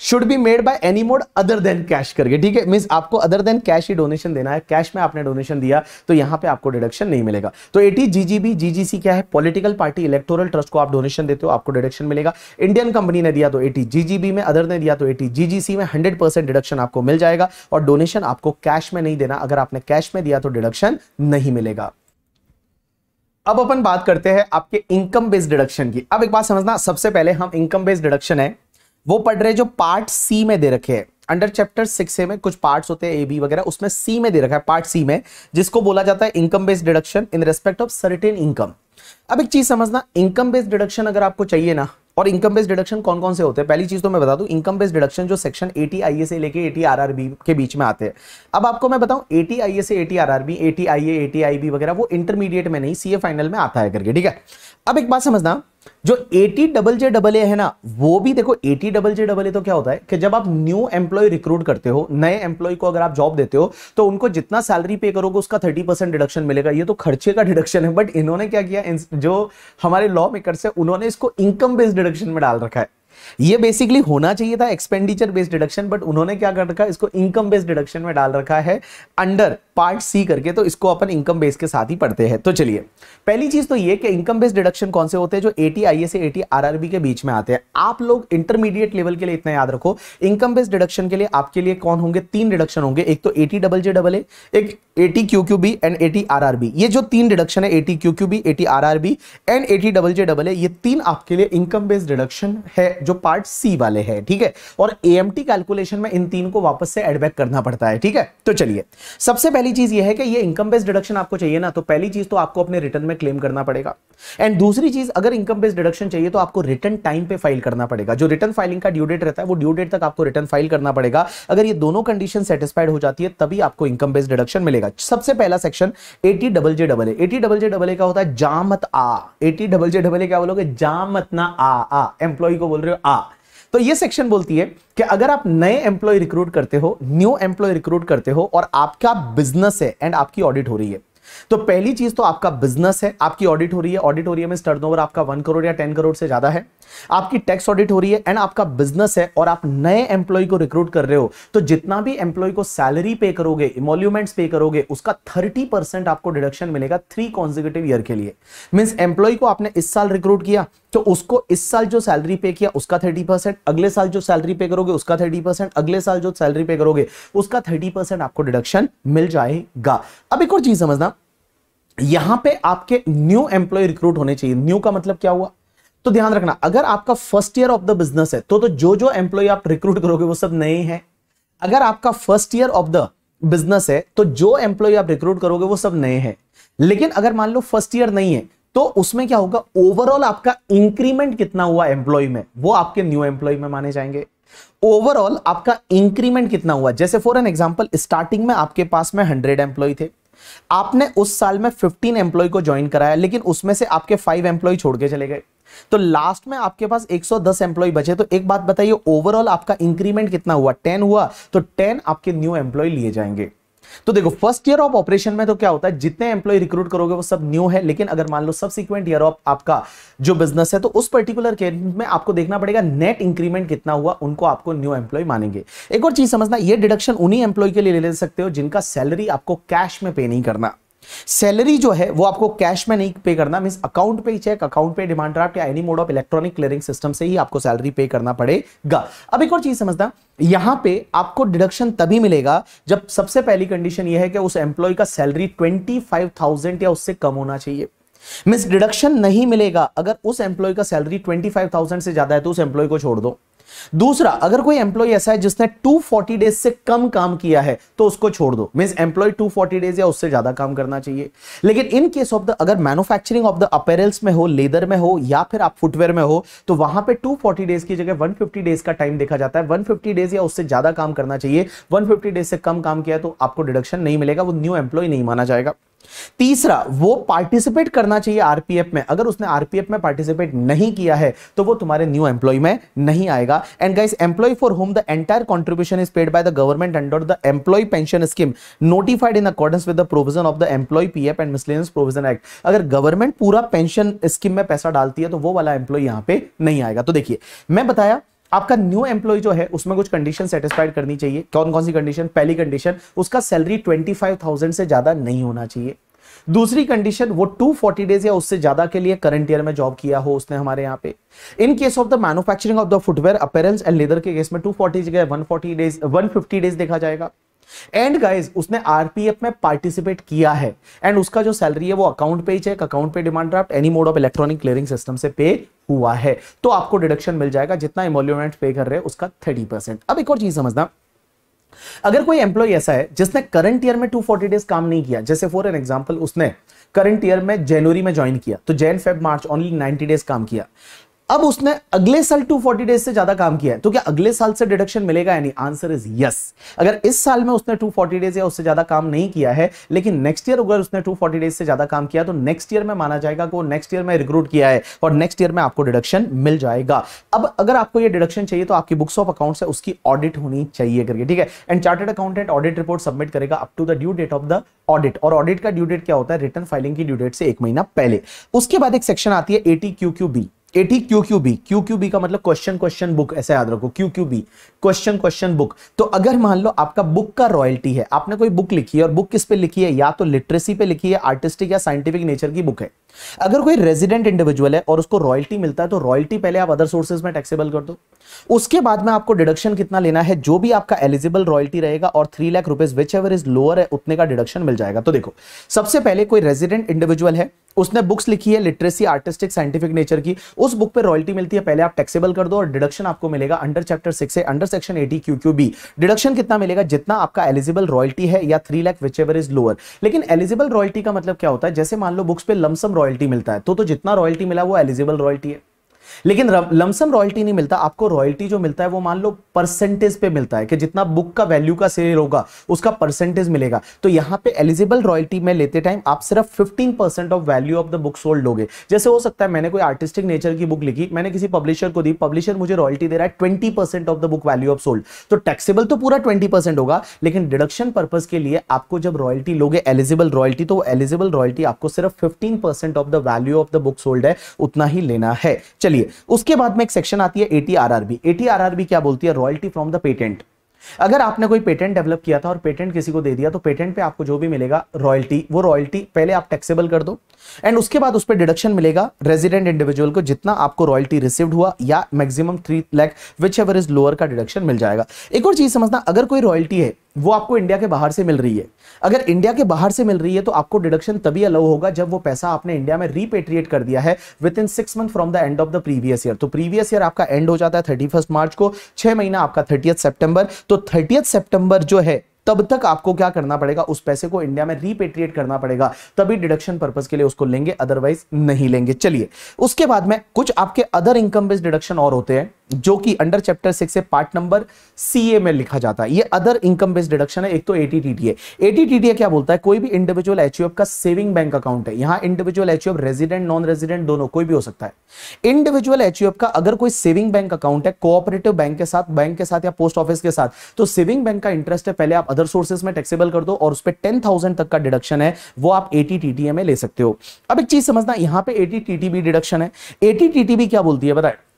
should be made by any mode other than cash करके, ठीक है? मीन आपको अदर देन कैश ही डोनेशन देना है। कैश में आपने डोनेशन दिया तो यहाँ पे आपको डिडक्शन नहीं मिलेगा। तो एटी जीजीबी जीजीसी क्या है? पॉलिटिकल पार्टी इलेक्टोरल ट्रस्ट को आप डोनेशन देते हो, आपको डिडक्शन मिलेगा। इंडियन कंपनी ने दिया तो एटी जीजीबी में अदर ने दिया तो एटी जीजीसी में हंड्रेड परसेंट डिडक्शन आपको मिल जाएगा और डोनेशन आपको कैश में नहीं देना। अगर आपने कैश में दिया तो डिडक्शन नहीं मिलेगा। अब अपन बात करते हैं आपके इनकम बेस्ड डिडक्शन की। अब एक बात समझना, सबसे पहले हम इनकम बेस्ड डिडक्शन है वो पढ़ रहे जो पार्ट सी में दे रखे हैं। अंडर चैप्टर सिक्स में कुछ पार्ट्स होते हैं ए बी वगैरह, उसमें सी में दे रखा है पार्ट सी में, जिसको बोला जाता है income based deduction in respect of certain income अब एक चीज़ समझना इनकम बेस्ड डिडक्शन अगर आपको चाहिए ना, और इनकम बेस्ड डिडक्शन कौन कौन से होते हैं? पहली चीज़ तो मैं बता दूँ इनकम बेस्ड डिडक्शन जो section A T I A से लेके 80 आरआरबी के बीच में आते हैं। अब आपको मैं बताऊँ 80 आईए से 80 आरआरबी 80 आईए 80 आईबी वगैरह, वो इंटरमीडिएट में नहीं सीए फाइनल में आता है करके, ठीक है? अब एक बात समझना, जो eighty double J double A है ना, वो भी देखो eighty double J double A तो क्या होता है कि जब आप न्यू एम्प्लॉय रिक्रूट करते हो, नए एम्प्लॉय को अगर आप जॉब देते हो तो उनको जितना सैलरी पे करोगे, उसका थर्टी परसेंट डिडक्शन मिलेगा। ये तो खर्चे का डिडक्शन है बट इन्होंने क्या किया जो हमारे लॉ मेकर्स है, उन्होंने इसको इनकम बेस्ड डिडक्शन में डाल रखा है। ये बेसिकली होना चाहिए था एक्सपेंडिचर बेस्ड डिडक्शन बट उन्होंने क्या कर रखा, इसको इनकम बेस्ड डिडक्शन में डाल रखा है अंडर पार्ट सी करके तो इसको अपन इनकम बेस के साथ ही पढ़ते हैं। तो चलिए, पहली चीज़ तो ये कि इनकम बेस्ड डिडक्शन कौन से होते हैं, जो एटी आई से एटी आरआरबी के बीच में आते हैं। आप लोग इंटरमीडिएट लेवल के लिए इतना याद रखो इनकम बेस्ड डिडक्शन के लिए आपके लिए कौन होंगे? तीन डिडक्शन होंगे। एक तो eighty double J double A एक eighty Q Q B and eighty R R B ये जो तीन डिडक्शन है eighty Q Q B eighty R R B and eighty double J double A ये तीन आपके लिए इनकम बेस्ड डिडक्शन है जो पार्ट सी वाले हैं, ठीक है? और एएमटी कैलकुलेशन में इन तीन को वापस से एडबैक करना पड़ता है, ठीक है? तो चलिए, सबसे पहली चीज़ ये है कि ये इनकम बेस्ड डिडक्शन आपको चाहिए ना तो पहली चीज़ तो आपको अपने रिटर्न में क्लेम करना पड़ेगा। एंड दूसरी चीज़, अगर इनकम बेस्ड डिडक्शन चाहिए तो आपको रिटर्न टाइम पे फ़ाइल करना पड़ेगा। जो रिटर्न फाइलिंग का ड्यू डेट रहता है, वो ड्यू डेट तक आपको रिटर्न फ़ाइल करना पड़ेगा। अगर ये दोनों कंडीशन सेटिस्फाइड हो जाती है, तभी आपको इनकम बेस्ड डिडक्शन मिलेगा। सबसे पहला section eighty double J double eighty double J double का होता है, जामत आ। एटी डबल जे डबल क्या बोलोगे? जामत ना आ आ। एम्प्लॉय को बोल रहे हो आ। तो ये सेक्शन बोलती है कि अगर आप नए एम्प्लॉय रिक्रूट करते हो न्यू एम्प्लॉय रिक्रूट करते हो और आपका बिज़नेस है एंड आपकी ऑडिट हो रही है। तो पहली चीज़ तो आपका बिज़नेस है, आपकी ऑडिट हो रही है ऑडिट हो रही है में टर्नओवर आपका वन करोड़ या टेन करोड़ से ज़्यादा है। आपकी टैक्स ऑडिट हो रही है एंड आपका बिज़नेस है और आप नए एम्प्लॉय को रिक्रूट कर रहे हो तो जितना भी एम्प्लॉय को सैलरी पे करोगे इमोल्यूमेंट्स पे करोगे, उसका थर्टी परसेंट आपको डिडक्शन मिलेगा थ्री कॉन्जिक्यूटिव ईयर के लिए। मीन एम्प्लॉय को आपने इस साल रिक्रूट किया तो उसको इस साल जो सैलरी पे किया, उसका थर्टी परसेंट अगले साल जो सैलरी पे करोगे, उसका थर्टी परसेंट अगले साल जो सैलरी पे करोगे, उसका थर्टी परसेंट आपको डिडक्शन मिल जाएगा। अब एक और चीज़ समझना, यहाँ पे आपके न्यू एम्प्लॉय रिक्रूट होने चाहिए। न्यू का मतलब क्या हुआ? तो ध्यान रखना, अगर आपका first year of the business है तो तो जो जो एम्प्लॉय आप रिक्रूट करोगे, वो सब नए हैं। अगर आपका first year of the business है तो जो एम्प्लॉय आप रिक्रूट करोगे, वो सब नए हैं। लेकिन अगर मान लो फ़र्स्ट ईयर नहीं है तो उसमें क्या होगा? ओवरऑल आपका इंक्रीमेंट कितना हुआ एम्प्लॉय में? वो आपके न्यू एम्प्लॉय में माने जाएँगे। ओवरऑल आपका इंक्रीमेंट कितना हुआ? जैसे फॉर एन एग्जांपल स्टार्टिंग में आपके पास में हंड्रेड एम्प्लॉय थे। आपने उस साल में 15 एम्प्लॉय को ज्वाइन कराया, लेकिन उसमें से आपके फाइव एम्प्लॉय छोड़ के चले गए। तो लास्ट में आपके पास 110 एम्प्लॉय बचे। तो एक बात बताइए ओवरऑल आपका इंक्रीमेंट कितना हुआ? 10 हुआ तो 10 आपके न्यू एम्प्लॉय लिए जाएँगे। तो देखो फ़र्स्ट ईयर ऑफ़ ऑपरेशन में तो क्या होता है, जितने एम्प्लॉय रिक्रूट करोगे वो सब न्यू है, लेकिन अगर मान लो सबसिक्वेंट ईयर ऑफ़ आपका जो बिज़नेस है तो उस पर्टिकुलर केस में आपको देखना पड़ेगा नेट इंक्रीमेंट कितना हुआ, उनको आपको न्यू एम्प्लॉय मानेंगे। एक और चीज़ समझना, ये डिडक्शन उन्हीं एम्प्लॉय के लिए ले सकते हो जिनका सैलरी आपको कैश में पे नहीं करना। सैलरी जो है, वो आपको कैश में नहीं पे करना। Mean account payee cheque account payee demand draft या any mode of electronic clearing system से ही आपको सैलरी पे करना पड़ेगा। अब एक और चीज़ समझना यहाँ पे आपको डिडक्शन तभी मिलेगा जब सबसे पहली कंडीशन यह है कि उस एम्प्लॉय का सैलरी ट्वेंटी या उससे कम होना चाहिए। मीन डिडक्शन नहीं मिलेगा। अगर उस एम्प्लॉय का सैलरी ट्वेंटी फाइव थाउज़ेंड से ज़्यादा है तो उस एम्प्लॉय को छोड़ दो। दूसरा, अगर कोई एम्प्लॉय ऐसा है जिसने 240 डेज़ से कम काम किया है तो उसको छोड़ दो। मीन एम्प्लॉय 240 डेज़ या उससे ज़्यादा काम करना चाहिए। लेकिन इन केस ऑफ़ द अगर मैन्युफैक्चरिंग ऑफ़ द अपेरल्स में हो लेदर में हो, या फिर आप फुटवेयर में हो तो वहाँ पे 240 डेज़ की जगह 150 डेज़ का टाइम देखा जाता है। 150 डेज़ या उससे ज़्यादा काम करना चाहिए। 150 डेज़ से कम काम किया तो आपको डिडक्शन नहीं मिलेगा, वो न्यू एम्प्लॉय नहीं माना जाएगा। तीसरा, वो पार्टिसिपेट करना चाहिए आरपीएफ में। अगर उसने आरपीएफ में पार्टिसिपेट नहीं किया है तो वो तुम्हारे न्यू एम्प्लॉय में नहीं आएगा। And guys employee for whom the entire contribution is paid by the government under the employee pension scheme notified in accordance with the provision of the employee PF and miscellaneous provision act अगर government पूरा pension scheme में पैसा डालती है तो वो वाला employ यहाँ पे नहीं आएगा। तो देखिए, मैं बताया आपका न्यू एम्प्लॉय जो है, उसमें कुछ कंडीशन सेटिस्फाइड करनी चाहिए। कौन कौन सी कंडीशन पहली कंडीशन उसका सैलरी ट्वेंटी फाइव थाउज़ेंड से ज़्यादा नहीं होना चाहिए। दूसरी कंडीशन वो 240 डेज़ या उससे ज़्यादा के लिए करंट ईयर में जॉब किया हो उसने हमारे यहाँ पे। In case of the manufacturing of the footwear apparels and leather के केस में 240 जगह 140 डेज़ 150 डेज़ देखा जाएगा। एंड गाइज़ उसने आरपीएफ में पार्टिसिपेट किया है। एंड उसका जो सैलरी है वो account payee cheque account payee demand draft any mode of electronic clearing system से पे हुआ है। तो आपको डिडक्शन मिल जाएगा, जितना इमोल्यूमेंट पे कर रहे हैं, उसका थर्टी अब एक और चीज़ समझना। अगर कोई एम्प्लॉय ऐसा है, जिसने करंट ईयर में 240 डेज़ काम नहीं किया, जैसे फॉर एन एग्जांपल उसने करंट ईयर में जनवरी में ज्वाइन किया तो Jan Feb March only 90 days काम किया। अब उसने अगले साल 240 डेज़ से ज़्यादा काम किया है। तो क्या अगले साल से डिडक्शन मिलेगा यानी आंसर इज़ यस अगर इस साल में उसने 240 डेज़ या उससे ज़्यादा काम नहीं किया है, लेकिन नेक्स्ट ईयर अगर उसने 240 डेज़ से ज़्यादा काम किया तो नेक्स्ट ईयर में माना जाएगा कि वो नेक्स्ट ईयर में रिक्रूट किया है और नेक्स्ट ईयर में आपको डिडक्शन मिल जाएगा। अब अगर आपको यह डिडक्शन चाहिए तो आपकी बुक्स ऑफ़ अकाउंट से उसकी ऑडिट होनी चाहिए करके, ठीक है? And chartered accountant audit report submit करेगा up to the due date of the audit और ऑडिट का ड्यू डेट क्या होता है? रिटर्न फाइलिंग की ड्यू डेट से एक महीना पहले। उसके बाद एक सेक्शन आती है eighty Q Q B eighty Q Q B Q Q B का मतलब क्वेश्चन क्वेश्चन बुक ऐसा याद रखो। Q Q B question question book तो अगर मान लो आपका बुक का रॉयल्टी है, आपने कोई बुक लिखी है और बुक किस पे लिखी है? या तो लिटरेसी पे लिखी है आर्टिस्टिक या साइंटिफिक नेचर की बुक है। अगर कोई रेजिडेंट इंडिविजुअल है और उसको रॉयल्टी मिलता है तो रॉयल्टी पहले आप अदर सोर्सेज में टैक्सेबल कर दो। उसके बाद में आपको डिडक्शन कितना लेना है, जो भी आपका एलिजिबल रॉयल्टी रहेगा और three lakh rupees whichever is lower है, उतने का डिडक्शन मिल जाएगा। तो देखो, सबसे पहले कोई रेजिडेंट इंडिविजुअल है, उसने बुक्स लिखी है लिटरेसी आर्टिस्टिक साइंटिफिक नेचर की, उस बुक पे रॉयल्टी मिलती है, पहले आप टैक्सेबल कर दो और डिडक्शन आपको मिलेगा अंडर चैप्टर सिक्स से under section eighty Q Q B deduction कितना मिलेगा, जितना आपका एलिजिबल रॉयल्टी है या three lakh whichever is lower लेकिन एलिजिबल रॉयल्टी का मतलब क्या होता है, जैसे मान लो बुक्स पे लमसम रॉयल्टी मिलता है। तो, तो जितना रॉयल्टी मिला वो एलिजिबल रॉयल्टी है। लेकिन लमसम रॉयल्टी नहीं मिलता। आपको रॉयल्टी जो मिलता है, वो मान लो परसेंटेज पे मिलता है कि जितना बुक का वैल्यू का सेल होगा, उसका परसेंटेज मिलेगा। तो यहाँ पे एलिजिबल रॉयल्टी में लेते टाइम आप सिर्फ़ 15 percent of value of the book sold लोगे। जैसे हो सकता है, मैंने कोई आर्टिस्टिक नेचर की बुक लिखी, मैंने किसी पब्लिशर को दी पब्लिशर मुझे रॉयल्टी दे रहा है twenty percent of the book value of sold तो टैक्सेबल तो पूरा ट्वेंटी परसेंट होगा, लेकिन डिडक्शन पर्पज के लिए आपको जब रॉयल्टी लोगे एलिजिबल रॉयल्टी तो एलिजिबल रॉयल्टी आपको सिर्फ़ fifteen of the value of the book sold है, उतना ही लेना है। चलिए उसके बाद में एक सेक्शन आती है एटीआरआरबी एटीआरआरबी क्या बोलती है? रॉयल्टी फ्रॉम द पेटेंट अगर आपने कोई पेटेंट डेवलप किया था और पेटेंट किसी को दे दिया तो पेटेंट पे आपको जो भी मिलेगा रॉयल्टी वो रॉयल्टी पहले आप टैक्सेबल कर दो। एंड उसके बाद उस पर डिडक्शन मिलेगा रेजिडेंट इंडिविजुअल को, जितना आपको रॉयल्टी रिसीव्ड हुआ, या maximum three lakh whichever is lower का डिडक्शन मिल जाएगा। एक और चीज़ समझना, अगर कोई रॉयल्टी है वो आपको इंडिया के बाहर से मिल रही है। अगर इंडिया के बाहर से मिल रही है तो आपको डिडक्शन तभी अलाउ होगा जब वो पैसा आपने इंडिया में रिपेट्रिएट कर दिया है within six month from the end of the previous year तो प्रीवियस ईयर आपका एंड हो जाता है थर्टी मार्च को, छह महीना आपका थर्टी सेप्टेंबर तो थर्टी सेप्टेंबर जो है, तब तक आपको क्या करना पड़ेगा? उस पैसे को इंडिया में रिपेट्रिएट करना पड़ेगा। तभी डिडक्शन पर्पज के लिए उसको लेंगे अदरवाइज़ नहीं लेंगे। चलिए, उसके बाद में कुछ आपके अदर इनकम बेस्ड डिडक्शन और होते हैं। जो कि अंडर चैप्टर सिक्स से पार्ट नंबर सी ए में लिखा जाता है ये अदर इनकम बेस्ड डिडक्शन है एक तो एटीटीटी है एटीटीटी क्या बोलता है कोई भी इंडिविजुअल एच का सेविंग बैंक अकाउंट है यहाँ individual HUF resident non resident दोनों कोई भी हो सकता है इंडिविजुअल एच का अगर कोई सेविंग बैंक अकाउंट है कोऑपरेटिव बैंक के साथ बैंक के साथ या पोस्ट ऑफ़िस के साथ तो सेविंग बैंक का इंटरेस्ट है पहले आप अदर सोर्सेज में टैक्सेबल कर दो और उस पर टेन तक का डिडक्शन है वो आप एटीटीटी में ले सकते हो अब एक चीज़ समझना यहाँ पे एटीटीटी डिडक्शन है एटीटीटी क्या बोलती है बताए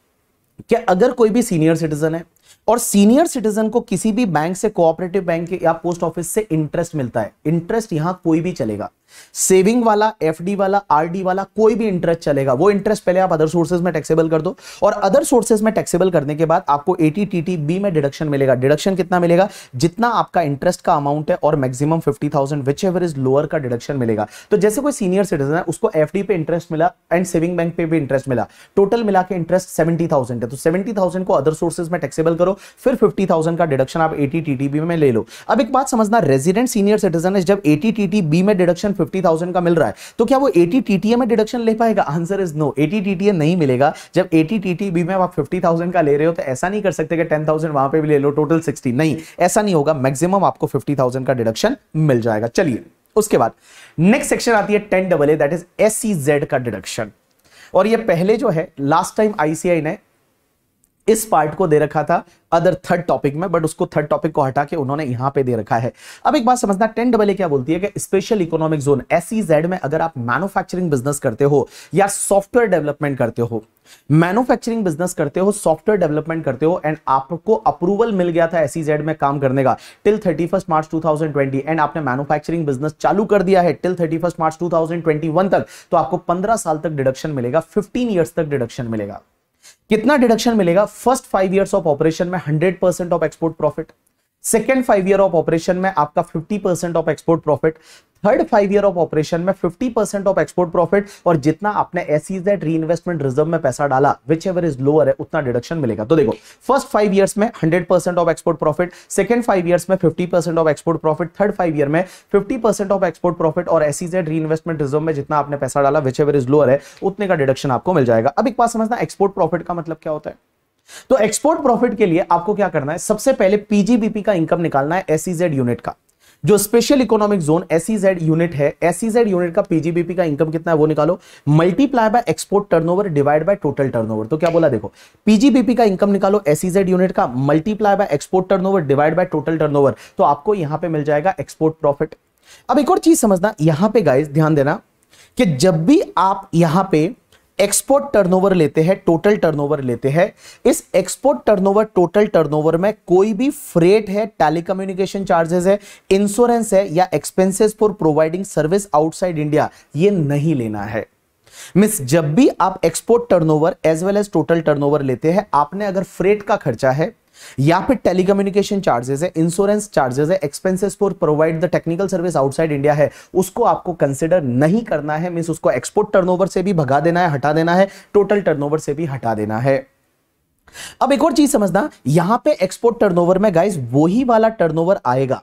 कि अगर कोई भी सीनियर सिटीजन है और सीनियर सिटीजन को किसी भी बैंक से कोऑपरेटिव बैंक या पोस्ट ऑफ़िस से इंटरेस्ट मिलता है इंटरेस्ट यहाँ कोई भी चलेगा। सेविंग वाला एफडी वाला आरडी वाला कोई भी इंटरेस्ट चलेगा, वो इंटरेस्ट पहले आप अदर सोर्सेज में टैक्सेबल कर दो और अदर सोर्सेज में टैक्सेबल करने के बाद आपको एटी बी में डिडक्शन मिलेगा। डिडक्शन कितना मिलेगा? जितना आपका इंटरेस्ट का अमाउंट है और maximum fifty thousand whichever is lower का डिडक्शन मिलेगा। तो जैसे कोई सीनियर सिटीजन है, उसको एफ़ पे इंटरेस्ट मिला एंड सेविंग बैंक पे भी इंटरेस्ट मिला। टोटल मिला के इंटरेस्ट सेवेंटी थाउज़ेंड है। तो सेवेंटी थाउज़ेंड को अदर सोर्सेज में टैक्सेबल करो, फिर फिफ्टी थाउज़ेंड का डिडक्शन आप एटी में ले लो। अब एक बात समझना रेजिडेंट सीनियर सिटीजन है जब एटी बी में डिडक्शन फिफ्टी थाउज़ेंड का मिल रहा है तो क्या वो एटी टीटीए में डिडक्शन ले पाएगा? Answer is no eighty TTA नहीं मिलेगा। जब एटी टीटीबी में आप फिफ्टी थाउज़ेंड का ले रहे हो तो ऐसा नहीं कर सकते कि टेन थाउज़ेंड वहाँ पे भी ले लो टोटल सिक्सटी नहीं, ऐसा नहीं होगा। मैक्सिमम आपको फिफ्टी थाउज़ेंड का डिडक्शन मिल जाएगा। चलिए, उसके बाद नेक्स्ट सेक्शन आती है ten double A that is S C Z का डिडक्शन और ये पहले जो है लास्ट टाइम आईसीआई ने इस पार्ट को दे रखा था अदर थर्ड टॉपिक में बट उसको थर्ड टॉपिक को हटा के उन्होंने यहाँ पे दे रखा है। अब एक बात समझना टेन डबल क्या बोलती है कि स्पेशल इकोनॉमिक जोन एस में अगर आप मैन्युफैक्चरिंग बिज़नेस करते हो या सॉफ्टवेयर डेवलपमेंट करते हो मैन्युफैक्चरिंग बिज़नेस करते हो सॉफ्टवेयर डेवलपमेंट करते हो एंड आपको अप्रूवल मिल गया था एस में काम करने का till thirty March two and आपने मैन्युफैक्चरिंग बिज़नेस चालू कर दिया है टिल थर्टी मार्च टू तक तो आपको पंद्रह साल तक डिडक्शन मिलेगा फिफ्टीन ईयर्स तक डिडक्शन मिलेगा। कितना डिडक्शन मिलेगा? First five years of operation में hundred percent of export profit second five year of operation में आपका fifty percent of export profit, third five year of operation में 50 परसेंट ऑफ़ एक्सपोर्ट प्रॉफिट, और जितना आपने एस री इन्वेस्टमेंट रिज़र्व में पैसा डाला विच एवर इज़ लोअर है, उतना डिडक्शन मिलेगा। तो देखो फ़र्स्ट फाइव ईयर्स में 100 percent of export profit second five years में 50 percent of export profit third five year में 50 परसेंट ऑफ़ एक्सपोर्ट प्रॉफिट और एस री इन्वेस्टमेंट रिज़र्व में जितना आपने पैसा डाला विच एवर इज़ लोअर है, उतने का डिडक्शन आपको मिल जाएगा। अब एक बात समझना एक्सपोर्ट प्रॉफिट का मतलब क्या होता है? तो एक्सपोर्ट प्रॉफिट के लिए आपको क्या करना है? सबसे पहले पीजीबीपी का इनकम निकालना है एसईजेड यूनिट का। जो special economic zone SEZ unit है एसईजेड यूनिट का पीजीबीपी का इनकम कितना है वो निकालो। Multiply by export turnover divide by total turnover तो क्या बोला देखो? पीजीबीपी का इनकम निकालो एसईजेड यूनिट का multiply by export turnover divide by total turnover तो आपको यहाँ पे मिल जाएगा एक्सपोर्ट प्रॉफिट अब एक और चीज़ समझना, यहाँ पे गाइस ध्यान देना कि जब भी आप यहाँ पे एक्सपोर्ट टर्नओवर लेते हैं टोटल टर्नओवर लेते हैं। इस एक्सपोर्ट टर्नओवर टोटल टर्नओवर में कोई भी फ्रेट है टेलीकम्युनिकेशन चार्जेस है इंश्योरेंस है या expenses for providing service outside India ये नहीं लेना है। मिस जब भी आप export turnover as well as total turnover लेते हैं, आपने अगर फ्रेट का खर्चा है या फिर टेलीकम्युनिकेशन चार्जेस है इंश्योरेंस चार्जेस है expenses for provide the technical service outside India है, उसको आपको कंसिडर नहीं करना है मीन उसको एक्सपोर्ट टर्नओवर से भी भगा देना है, हटा देना है टोटल टर्नओवर से भी हटा देना है। अब एक और चीज़ समझना, यहाँ पे एक्सपोर्ट टर्नओवर में गाइस वही वाला टर्नओवर आएगा,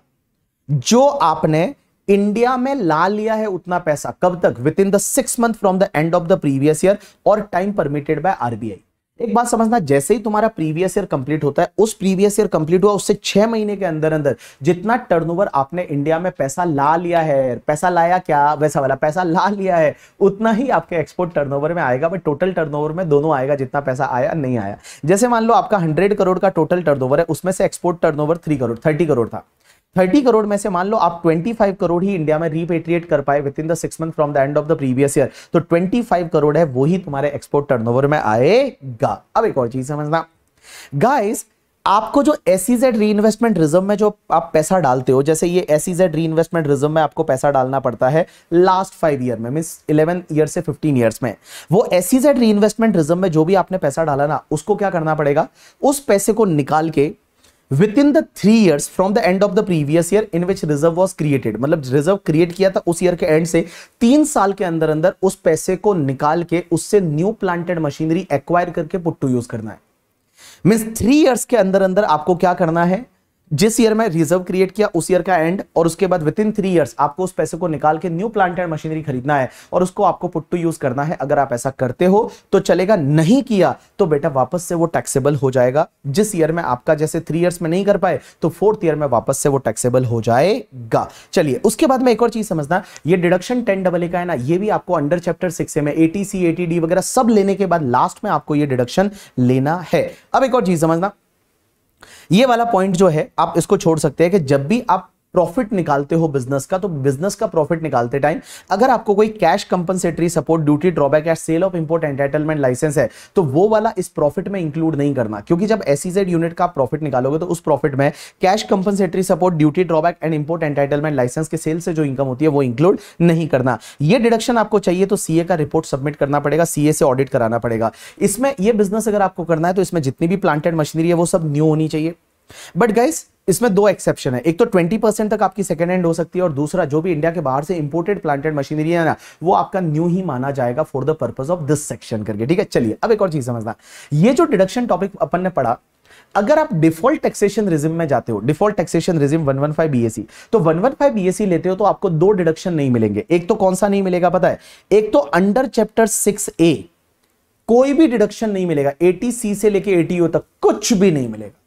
जो आपने इंडिया में ला लिया है उतना पैसा, कब तक? Within the six month from the end of the previous year और टाइम परमिटेड बाय आरबीआई एक बात समझना, जैसे ही तुम्हारा प्रीवियस ईयर कंप्लीट होता है, उस प्रीवियस ईयर कंप्लीट हुआ, उससे छह महीने के अंदर अंदर, जितना टर्नओवर आपने इंडिया में पैसा ला लिया है, पैसा लाया क्या, वैसा वाला, पैसा ला लिया है, उतना ही आपके एक्सपोर्ट टर्नओवर में आएगा बट टोटल टर्नओवर में दोनों आएगा, जितना पैसा आया, नहीं आया। जैसे मान लो आपका हंड्रेड करोड़ का टोटल टर्नओवर है, उसमें से export turnover three crore thirty crore था। थर्टी करोड़ में से मान लो आप ट्वेंटी फाइव करोड़ ही इंडिया में रीपेट्रिएट कर पाए within the six month from the end of the previous year तो ट्वेंटी फाइव करोड़ है, वही तुम्हारे एक्सपोर्ट टर्नओवर में आएगा। अब एक और चीज़ समझना। गाइस आपको जो एसीजेड री इन्वेस्टमेंट रिज़र्व में जो आप पैसा डालते हो, जैसे ये एसीजेड री इन्वेस्टमेंट रिज़र्व में आपको पैसा डालना पड़ता है लास्ट फाइव ईयर में मीन इलेवन ईयर से फिफ्टीन ईयर्स में। वो एसीजेड री इन्वेस्टमेंट रिज़र्व में जो भी आपने पैसा डाला ना, उसको क्या करना पड़ेगा? उस पैसे को निकाल के within three years from the end of the previous year in which reserve was created मतलब रिज़र्व क्रिएट किया था उस ईयर के एंड से, तीन साल के अंदर अंदर उस पैसे को निकाल के उससे new plant and machinery acquire करके put to यूज़ करना है। मीन थ्री ईयर्स के अंदर अंदर आपको क्या करना है? जिस ईयर में रिज़र्व क्रिएट किया, उस ईयर का एंड और उसके बाद विद इन थ्री ईयर्स आपको उस पैसे को निकाल के न्यू प्लांट एंड मशीनरी खरीदना है, और उसको आपको पुट टू यूज़ करना है। अगर आप ऐसा करते हो तो चलेगा नहीं किया तो बेटा वापस से वो टैक्सेबल हो जाएगा। जिस ईयर में आपका जैसे थ्री ईयर्स में नहीं कर पाए तो फोर्थ ईयर में वापस से वो टैक्सेबल हो जाएगा। चलिए, उसके बाद में एक और चीज़ समझना, ये डिडक्शन टेन डबल ए का है ना, ये भी आपको अंडर चैप्टर सिक्स में एटीसी एटीडी वगैरह सब लेने के बाद लास्ट में आपको ये डिडक्शन लेना है। अब एक और चीज़ समझना ये वाला पॉइंट जो है आप इसको छोड़ सकते हैं कि जब भी आप प्रॉफिट निकालते हो बिज़नेस का तो बिज़नेस का प्रॉफिट निकालते टाइम अगर आपको कोई cash compensatory support duty drawback या sale of import entitlement license है तो वो वाला इस प्रॉफिट में इंक्लूड नहीं करना। क्योंकि जब एसईजेड यूनिट का प्रॉफिट निकालोगे तो उस प्रॉफिट में cash compensatory support duty drawback and import entitlement license के सेल से जो इनकम होती है, वो इंक्लूड नहीं करना। ये डिडक्शन आपको चाहिए तो सीए का रिपोर्ट सबमिट करना पड़ेगा सीए से ऑडिट कराना पड़ेगा। इसमें यह बिज़नेस अगर आपको करना है तो इसमें जितनी भी प्लांटेड मशीनरी है, वो सब न्यू होनी चाहिए। बट गाइस इसमें दो एक्सेप्शन है। एक तो 20 परसेंट तक आपकी सेकेंड हैंड हो सकती है और दूसरा, जो भी इंडिया के बाहर से इंपोर्टेड प्लांटेड मशीनरी है ना, वो आपका न्यू ही माना जाएगा for the purpose of this section करके। ठीक है? चलिए, अब एक और चीज़ समझना। ये जो डिडक्शन टॉपिक अपन ने पढ़ा, अगर आप डिफ़ॉल्ट टैक्सेशन रिजिम में जाते हो डिफ़ॉल्ट टैक्सेशन रिजिम 115 बीएससी तो 115 बीएससी लेते हो तो आपको दो डिडक्शन नहीं मिलेंगे। एक तो कौन सा नहीं मिलेगा पता है? एक तो अंडर चैप्टर सिक्स ए कोई भी डिडक्शन नहीं मिलेगा। एटी सी से लेके एटीओ तक कुछ भी नहीं मिलेगा।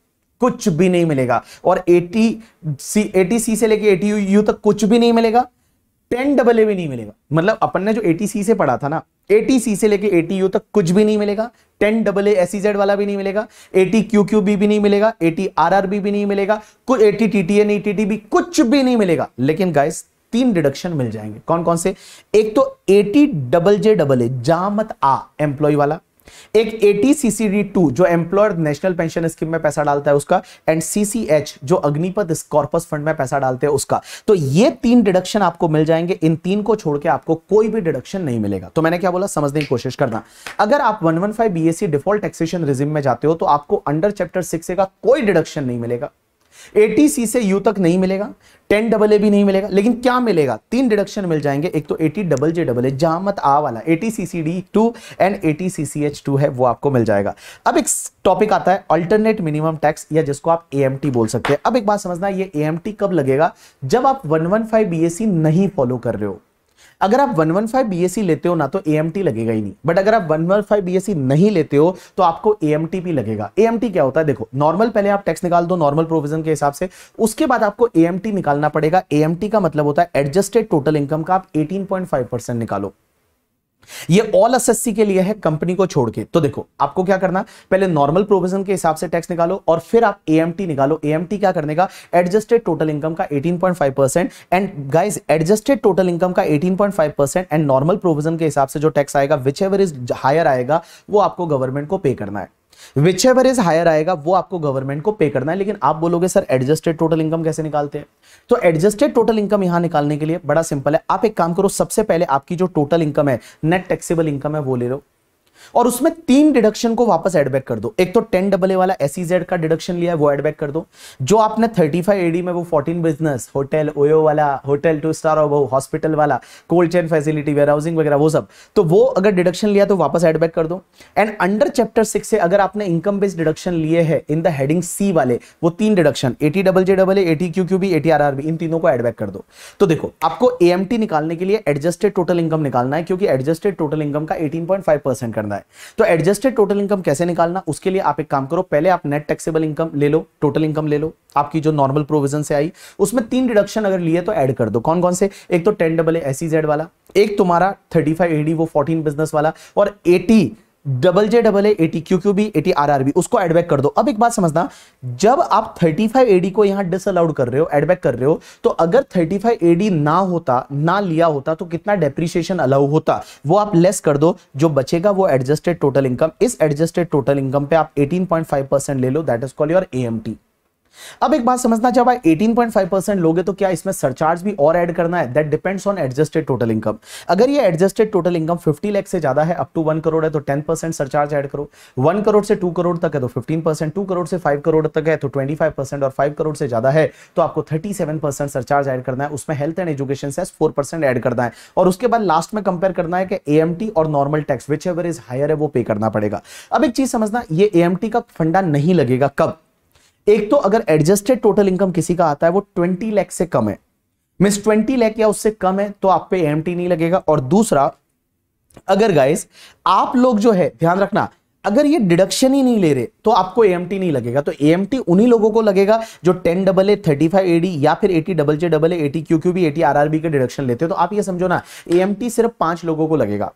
कुछ भी नहीं मिलेगा और एटी सी एटी सी से लेके एटी यू तक कुछ भी नहीं मिलेगा टेन डबल ए भी नहीं मिलेगा मतलब अपन ने जो एटी सी से पढ़ा था ना एटी सी से लेके एटी यू तक कुछ भी नहीं मिलेगा टेन डबल एसीजेड वाला भी नहीं मिलेगा एटी क्यू क्यू बी भी नहीं मिलेगा एटी आर आर बी भी नहीं मिलेगा कुछ eighty T T N E T T B कुछ भी नहीं मिलेगा लेकिन गाइस तीन डिडक्शन मिल जाएँगे कौन कौन से एक तो eighty double J double A जामत आ एम्प्लॉय वाला एक एटी टू जो एम्प्लॉयर नेशनल पेंशन स्कीम में पैसा डालता है उसका एंड सीसीएच जो अग्निपथ कॉर्पस फंड में पैसा डालते हैं उसका। तो ये तीन डिडक्शन आपको मिल जाएँगे। इन तीन को छोड़ के आपको कोई भी डिडक्शन नहीं मिलेगा। तो मैंने क्या बोला? समझने की कोशिश करना। अगर आप 115 बीएससी डिफ़ॉल्ट टैक्सेशन रिजिम में जाते हो तो आपको अंडर चैप्टर सिक्स का कोई डिडक्शन नहीं मिलेगा। एटीसी से यू तक नहीं मिलेगा टेन डबल ए भी नहीं मिलेगा, लेकिन क्या मिलेगा? तीन डिडक्शन मिल जाएँगे। एक तो eighty double J double A जहाँ मत आ वाला। Eighty C C D two and eighty C C H two है, वो आपको मिल जाएगा। अब एक टॉपिक आता है अल्टरनेट मिनिमम टैक्स या जिसको आप ए बोल सकते हैं। अब एक बात समझना, ये ए कब लगेगा? जब आप one one five B S C नहीं फॉलो कर रहे हो। अगर आप 115 बीएससी लेते हो ना तो एएमटी लगेगा ही नहीं। बट अगर आप 115 बीएससी नहीं लेते हो तो आपको एएमटी भी लगेगा। एएमटी क्या होता है? देखो नॉर्मल पहले आप टैक्स निकाल दो नॉर्मल प्रोविज़न के हिसाब से। उसके बाद आपको एएमटी निकालना पड़ेगा। एएमटी का मतलब होता है एडजस्टेड टोटल इनकम का आप 18.5 निकालो। ये ऑल एसएससी के लिए है कंपनी को छोड़ के। तो देखो, आपको क्या करना, पहले नॉर्मल प्रोविज़न के हिसाब से टैक्स निकालो और फिर आप एएमटी निकालो। एएमटी क्या करने का एडजस्टेड टोटल इनकम का 18.5 percent and guys adjusted total income का 18.5 परसेंट एंड नॉर्मल प्रोविज़न के हिसाब से जो टैक्स आएगा विच एवर इज़ हायर आएगा, वो आपको गवर्नमेंट को पे करना है। विच एवर इज़ हायर आएगा, वो आपको गवर्नमेंट को पे करना है। लेकिन आप बोलोगे, सर एडजस्टेड टोटल इनकम कैसे निकालते हैं? तो एडजस्टेड टोटल इनकम यहाँ निकालने के लिए बड़ा सिंपल है। आप एक काम करो, सबसे पहले आपकी जो टोटल इनकम है नेट टैक्सेबल इनकम है, वो ले लो। और उसमें तीन डिडक्शन को वापस एडबैक कर दो। एक तो टेन डबल ए वाला एस e का डिडक्शन लिया है, वो एडबैक कर दो। जो आपने थर्टी फाइव एडी में वो फोर्टीन बिज़नेस होटल ओयो वाला होटल टू स्टार वो हॉस्पिटल वाला cold chain facility warehousing वगैरह, वो सब। तो वो अगर डिडक्शन लिया तो वापस एडबैक कर दो। एंड अंडर चैप्टर सिक्स से अगर आपने इनकम बेस्ड डिडक्शन लिए है इन द हेडिंग सी वाले, वो तीन deduction eighty double J double eighty Q Q B eighty R R B इन तीनों को एडबैक कर दो। तो देखो, आपको एएमटी निकालने के लिए एडजस्टेड टोटल इनकम निकालना है, क्योंकि एडजस्टेड टोटल इनकम का एटीन करना है। तो एडजस्टेड टोटल इनकम कैसे निकालना? उसके लिए आप एक काम करो, पहले आप नेट टैक्सेबल इनकम ले लो टोटल इनकम ले लो। आपकी जो नॉर्मल प्रोविज़न से आई, उसमें तीन डिडक्शन अगर लिए तो ऐड कर दो। कौन कौन से? एक तो टेन डबल एस वाला, एक तुम्हारा थर्टी फाइव वो फोर्टीन बिज़नेस वाला, और eighty double J double eighty Q Q B eighty R R B उसको एडबैक कर दो। अब एक बात समझना, जब आप 35 एडी को यहाँ डिसअलाउड कर रहे हो एडबैक कर रहे हो तो अगर 35 एडी ना होता, ना लिया होता तो कितना डेप्रिशिएशन अलाउ होता? वो आप लेस कर दो। जो बचेगा वो एडजस्टेड टोटल इनकम इस एडजस्टेड टोटल इनकम पे आप 18.5 परसेंट ले लो that is call your AMT अब एक बात समझना, जब आप 18.5 परसेंट लोगे तो क्या इसमें सरचार्ज भी और ऐड करना है? That depends on adjusted total income अगर ये एडजस्टेड टोटल इनकम 50 लाख से ज़्यादा है अप टू वन करोड़ है तो 10 परसेंट सरचार्ज ऐड करो। वन करोड़ से टू करोड़ तक है तो 15 परसेंट टू करोड़ से फाइव करोड़ तक है तो 25 परसेंट और फाइव करोड़ से ज़्यादा है तो आपको 37 परसेंट सरचार्ज ऐड करना है। उसमें हेल्थ एंड एजुकेशन से फोर परसेंट ऐड करना है। और उसके बाद लास्ट में कंपेयर करना है कि एएमटी और normal tax whichever is higher है, वो पे करना पड़ेगा। अब एक चीज़ समझना, ये एएमटी का फंडा नहीं लगेगा कब? एक तो अगर एडजस्टेड टोटल इनकम किसी का आता है, वो ट्वेंटी लैख से कम है। मीन ट्वेंटी लैख या उससे कम है तो आप पे एम नहीं लगेगा। और दूसरा, अगर गाइस आप लोग जो है, ध्यान रखना, अगर ये डिडक्शन ही नहीं ले रहे तो आपको एएमटी नहीं लगेगा। तो एएमटी उन्हीं लोगों को लगेगा जो ten double A thirty five AD या फिर eighty double J double eighty Q Q B eighty RRB के डिडक्शन लेते हो। तो आप ये समझो ना एएमटी सिर्फ़ पाँच लोगों को लगेगा।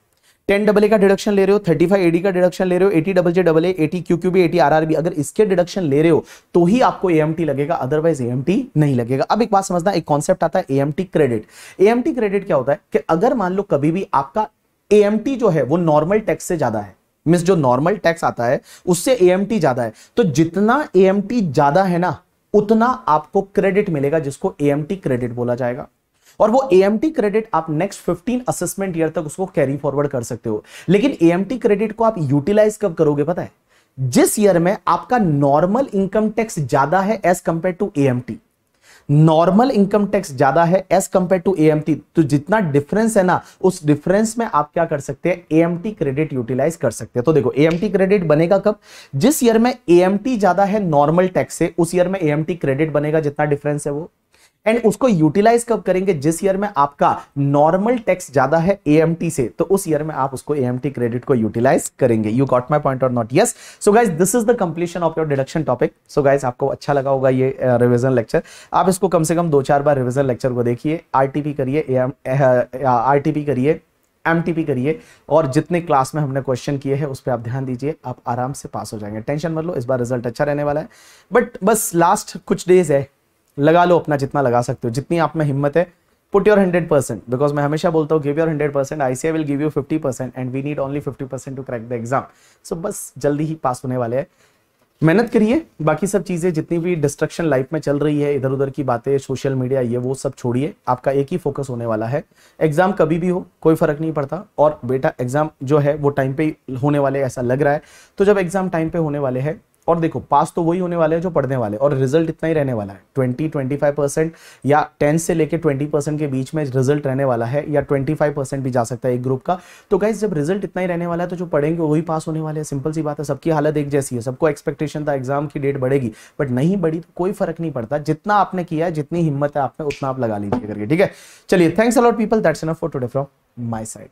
टेन डबल ए का डिडक्शन ले रहे हो, थर्टी फाइव एडी का डिडक्शन ले रहे हो, eighty double J double eighty Q Q B, eighty R R B. अगर इसके डिडक्शन ले रहे हो तो ही आपको एएमटी लगेगा अदरवाइज़ एएमटी नहीं लगेगा। अब एक बात समझना, एक कॉन्सेप्ट आता है एएमटी क्रेडिट एएमटी क्रेडिट क्या होता है? कि अगर मान लो कभी भी आपका एएमटी जो है, वो नॉर्मल टैक्स से ज़्यादा है। मीन जो नॉर्मल टैक्स आता है, उससे एएमटी ज़्यादा है। तो जितना एएमटी ज़्यादा है ना, उतना आपको क्रेडिट मिलेगा, जिसको एएमटी क्रेडिट बोला जाएगा। और वो एएमटी क्रेडिट आप नेक्स्ट 15 असेसमेंट ईयर तक उसको कैरी फॉरवर्ड कर सकते हो। लेकिन एएमटी क्रेडिट को आप यूटिलाइज कब करोगे पता है? जिस ईयर में आपका नॉर्मल इनकम टैक्स ज़्यादा है as compare to AMT normal income tax ज़्यादा है एज कंपेयर टू एएमटी तो जितना डिफरेंस है ना, उस डिफरेंस में आप क्या कर सकते हैं? एएमटी क्रेडिट यूटिलाइज कर सकते हैं। तो देखो एएमटी क्रेडिट बनेगा कब? जिस ईयर में एएमटी ज़्यादा है नॉर्मल टैक्स से, उस ईयर में एएमटी क्रेडिट बनेगा जितना डिफरेंस है वो। एंड उसको यूटिलाइज कब करेंगे? जिस ईयर में आपका नॉर्मल टैक्स ज़्यादा है एएमटी से तो उस ईयर में आप उसको एएमटी क्रेडिट को यूटिलाइज करेंगे। You got my point or not yes so guys this is the completion of your deduction topic so guys आपको अच्छा लगा होगा ये रिविजन uh, लेक्चर आप इसको कम से कम दो चार बार रिविजन लेक्चर को देखिए। आरटीपी करिए आर आरटीपी करिए एम करिए और जितने क्लास में हमने क्वेश्चन किए हैं उस पर आप ध्यान दीजिए। आप आराम से पास हो जाएँगे। टेंशन मत लो इस बार रिज़ल्ट अच्छा रहने वाला है। बट बस लास्ट कुछ डेज़ है। लगा लो अपना जितना लगा सकते हो, जितनी आप में हिम्मत है put your hundred percent because मैं हमेशा बोलता हूँ give your hundred percent I will give you fifty percent and we need only fifty percent to crack the exam so बस जल्दी ही पास होने वाले हैं। मेहनत करिए, बाकी सब चीज़ें, जितनी भी डिस्ट्रक्शन लाइफ में चल रही है इधर उधर की बातें सोशल मीडिया ये वो सब छोड़िए, आपका एक ही फोकस होने वाला है। एग्ज़ाम कभी भी हो, कोई फ़र्क नहीं पड़ता, और बेटा एग्ज़ाम जो है, वो टाइम पे होने वाले, ऐसा लग रहा है। तो जब एग्ज़ाम टाइम पे होने वाले हैं और देखो, पास तो वही होने वाले हैं जो पढ़ने वाले और रिज़ल्ट इतना ही रहने वाला है। ट्वेंटी ट्वेंटी फाइव परसेंट या टेन से लेके ट्वेंटी परसेंट के बीच में रिज़ल्ट रहने वाला है, या ट्वेंटी फाइव परसेंट भी जा सकता है एक ग्रुप का। तो गाइज़ जब रिज़ल्ट इतना ही रहने वाला है तो जो पढ़ेंगे वही पास होने वाले हैं। सिंपल सी बात है, सबकी हालत एक जैसी है। सबको एक्सपेक्टेशन था एग्ज़ाम की डेट बढ़ेगी बट नहीं बढ़ी तो कोई फ़र्क नहीं पड़ता। जितना आपने किया है, जितनी हिम्मत है आपने, उतना आप लगा लीजिए करके, ठीक है? चलिए thanks a lot people that's enough for today from my side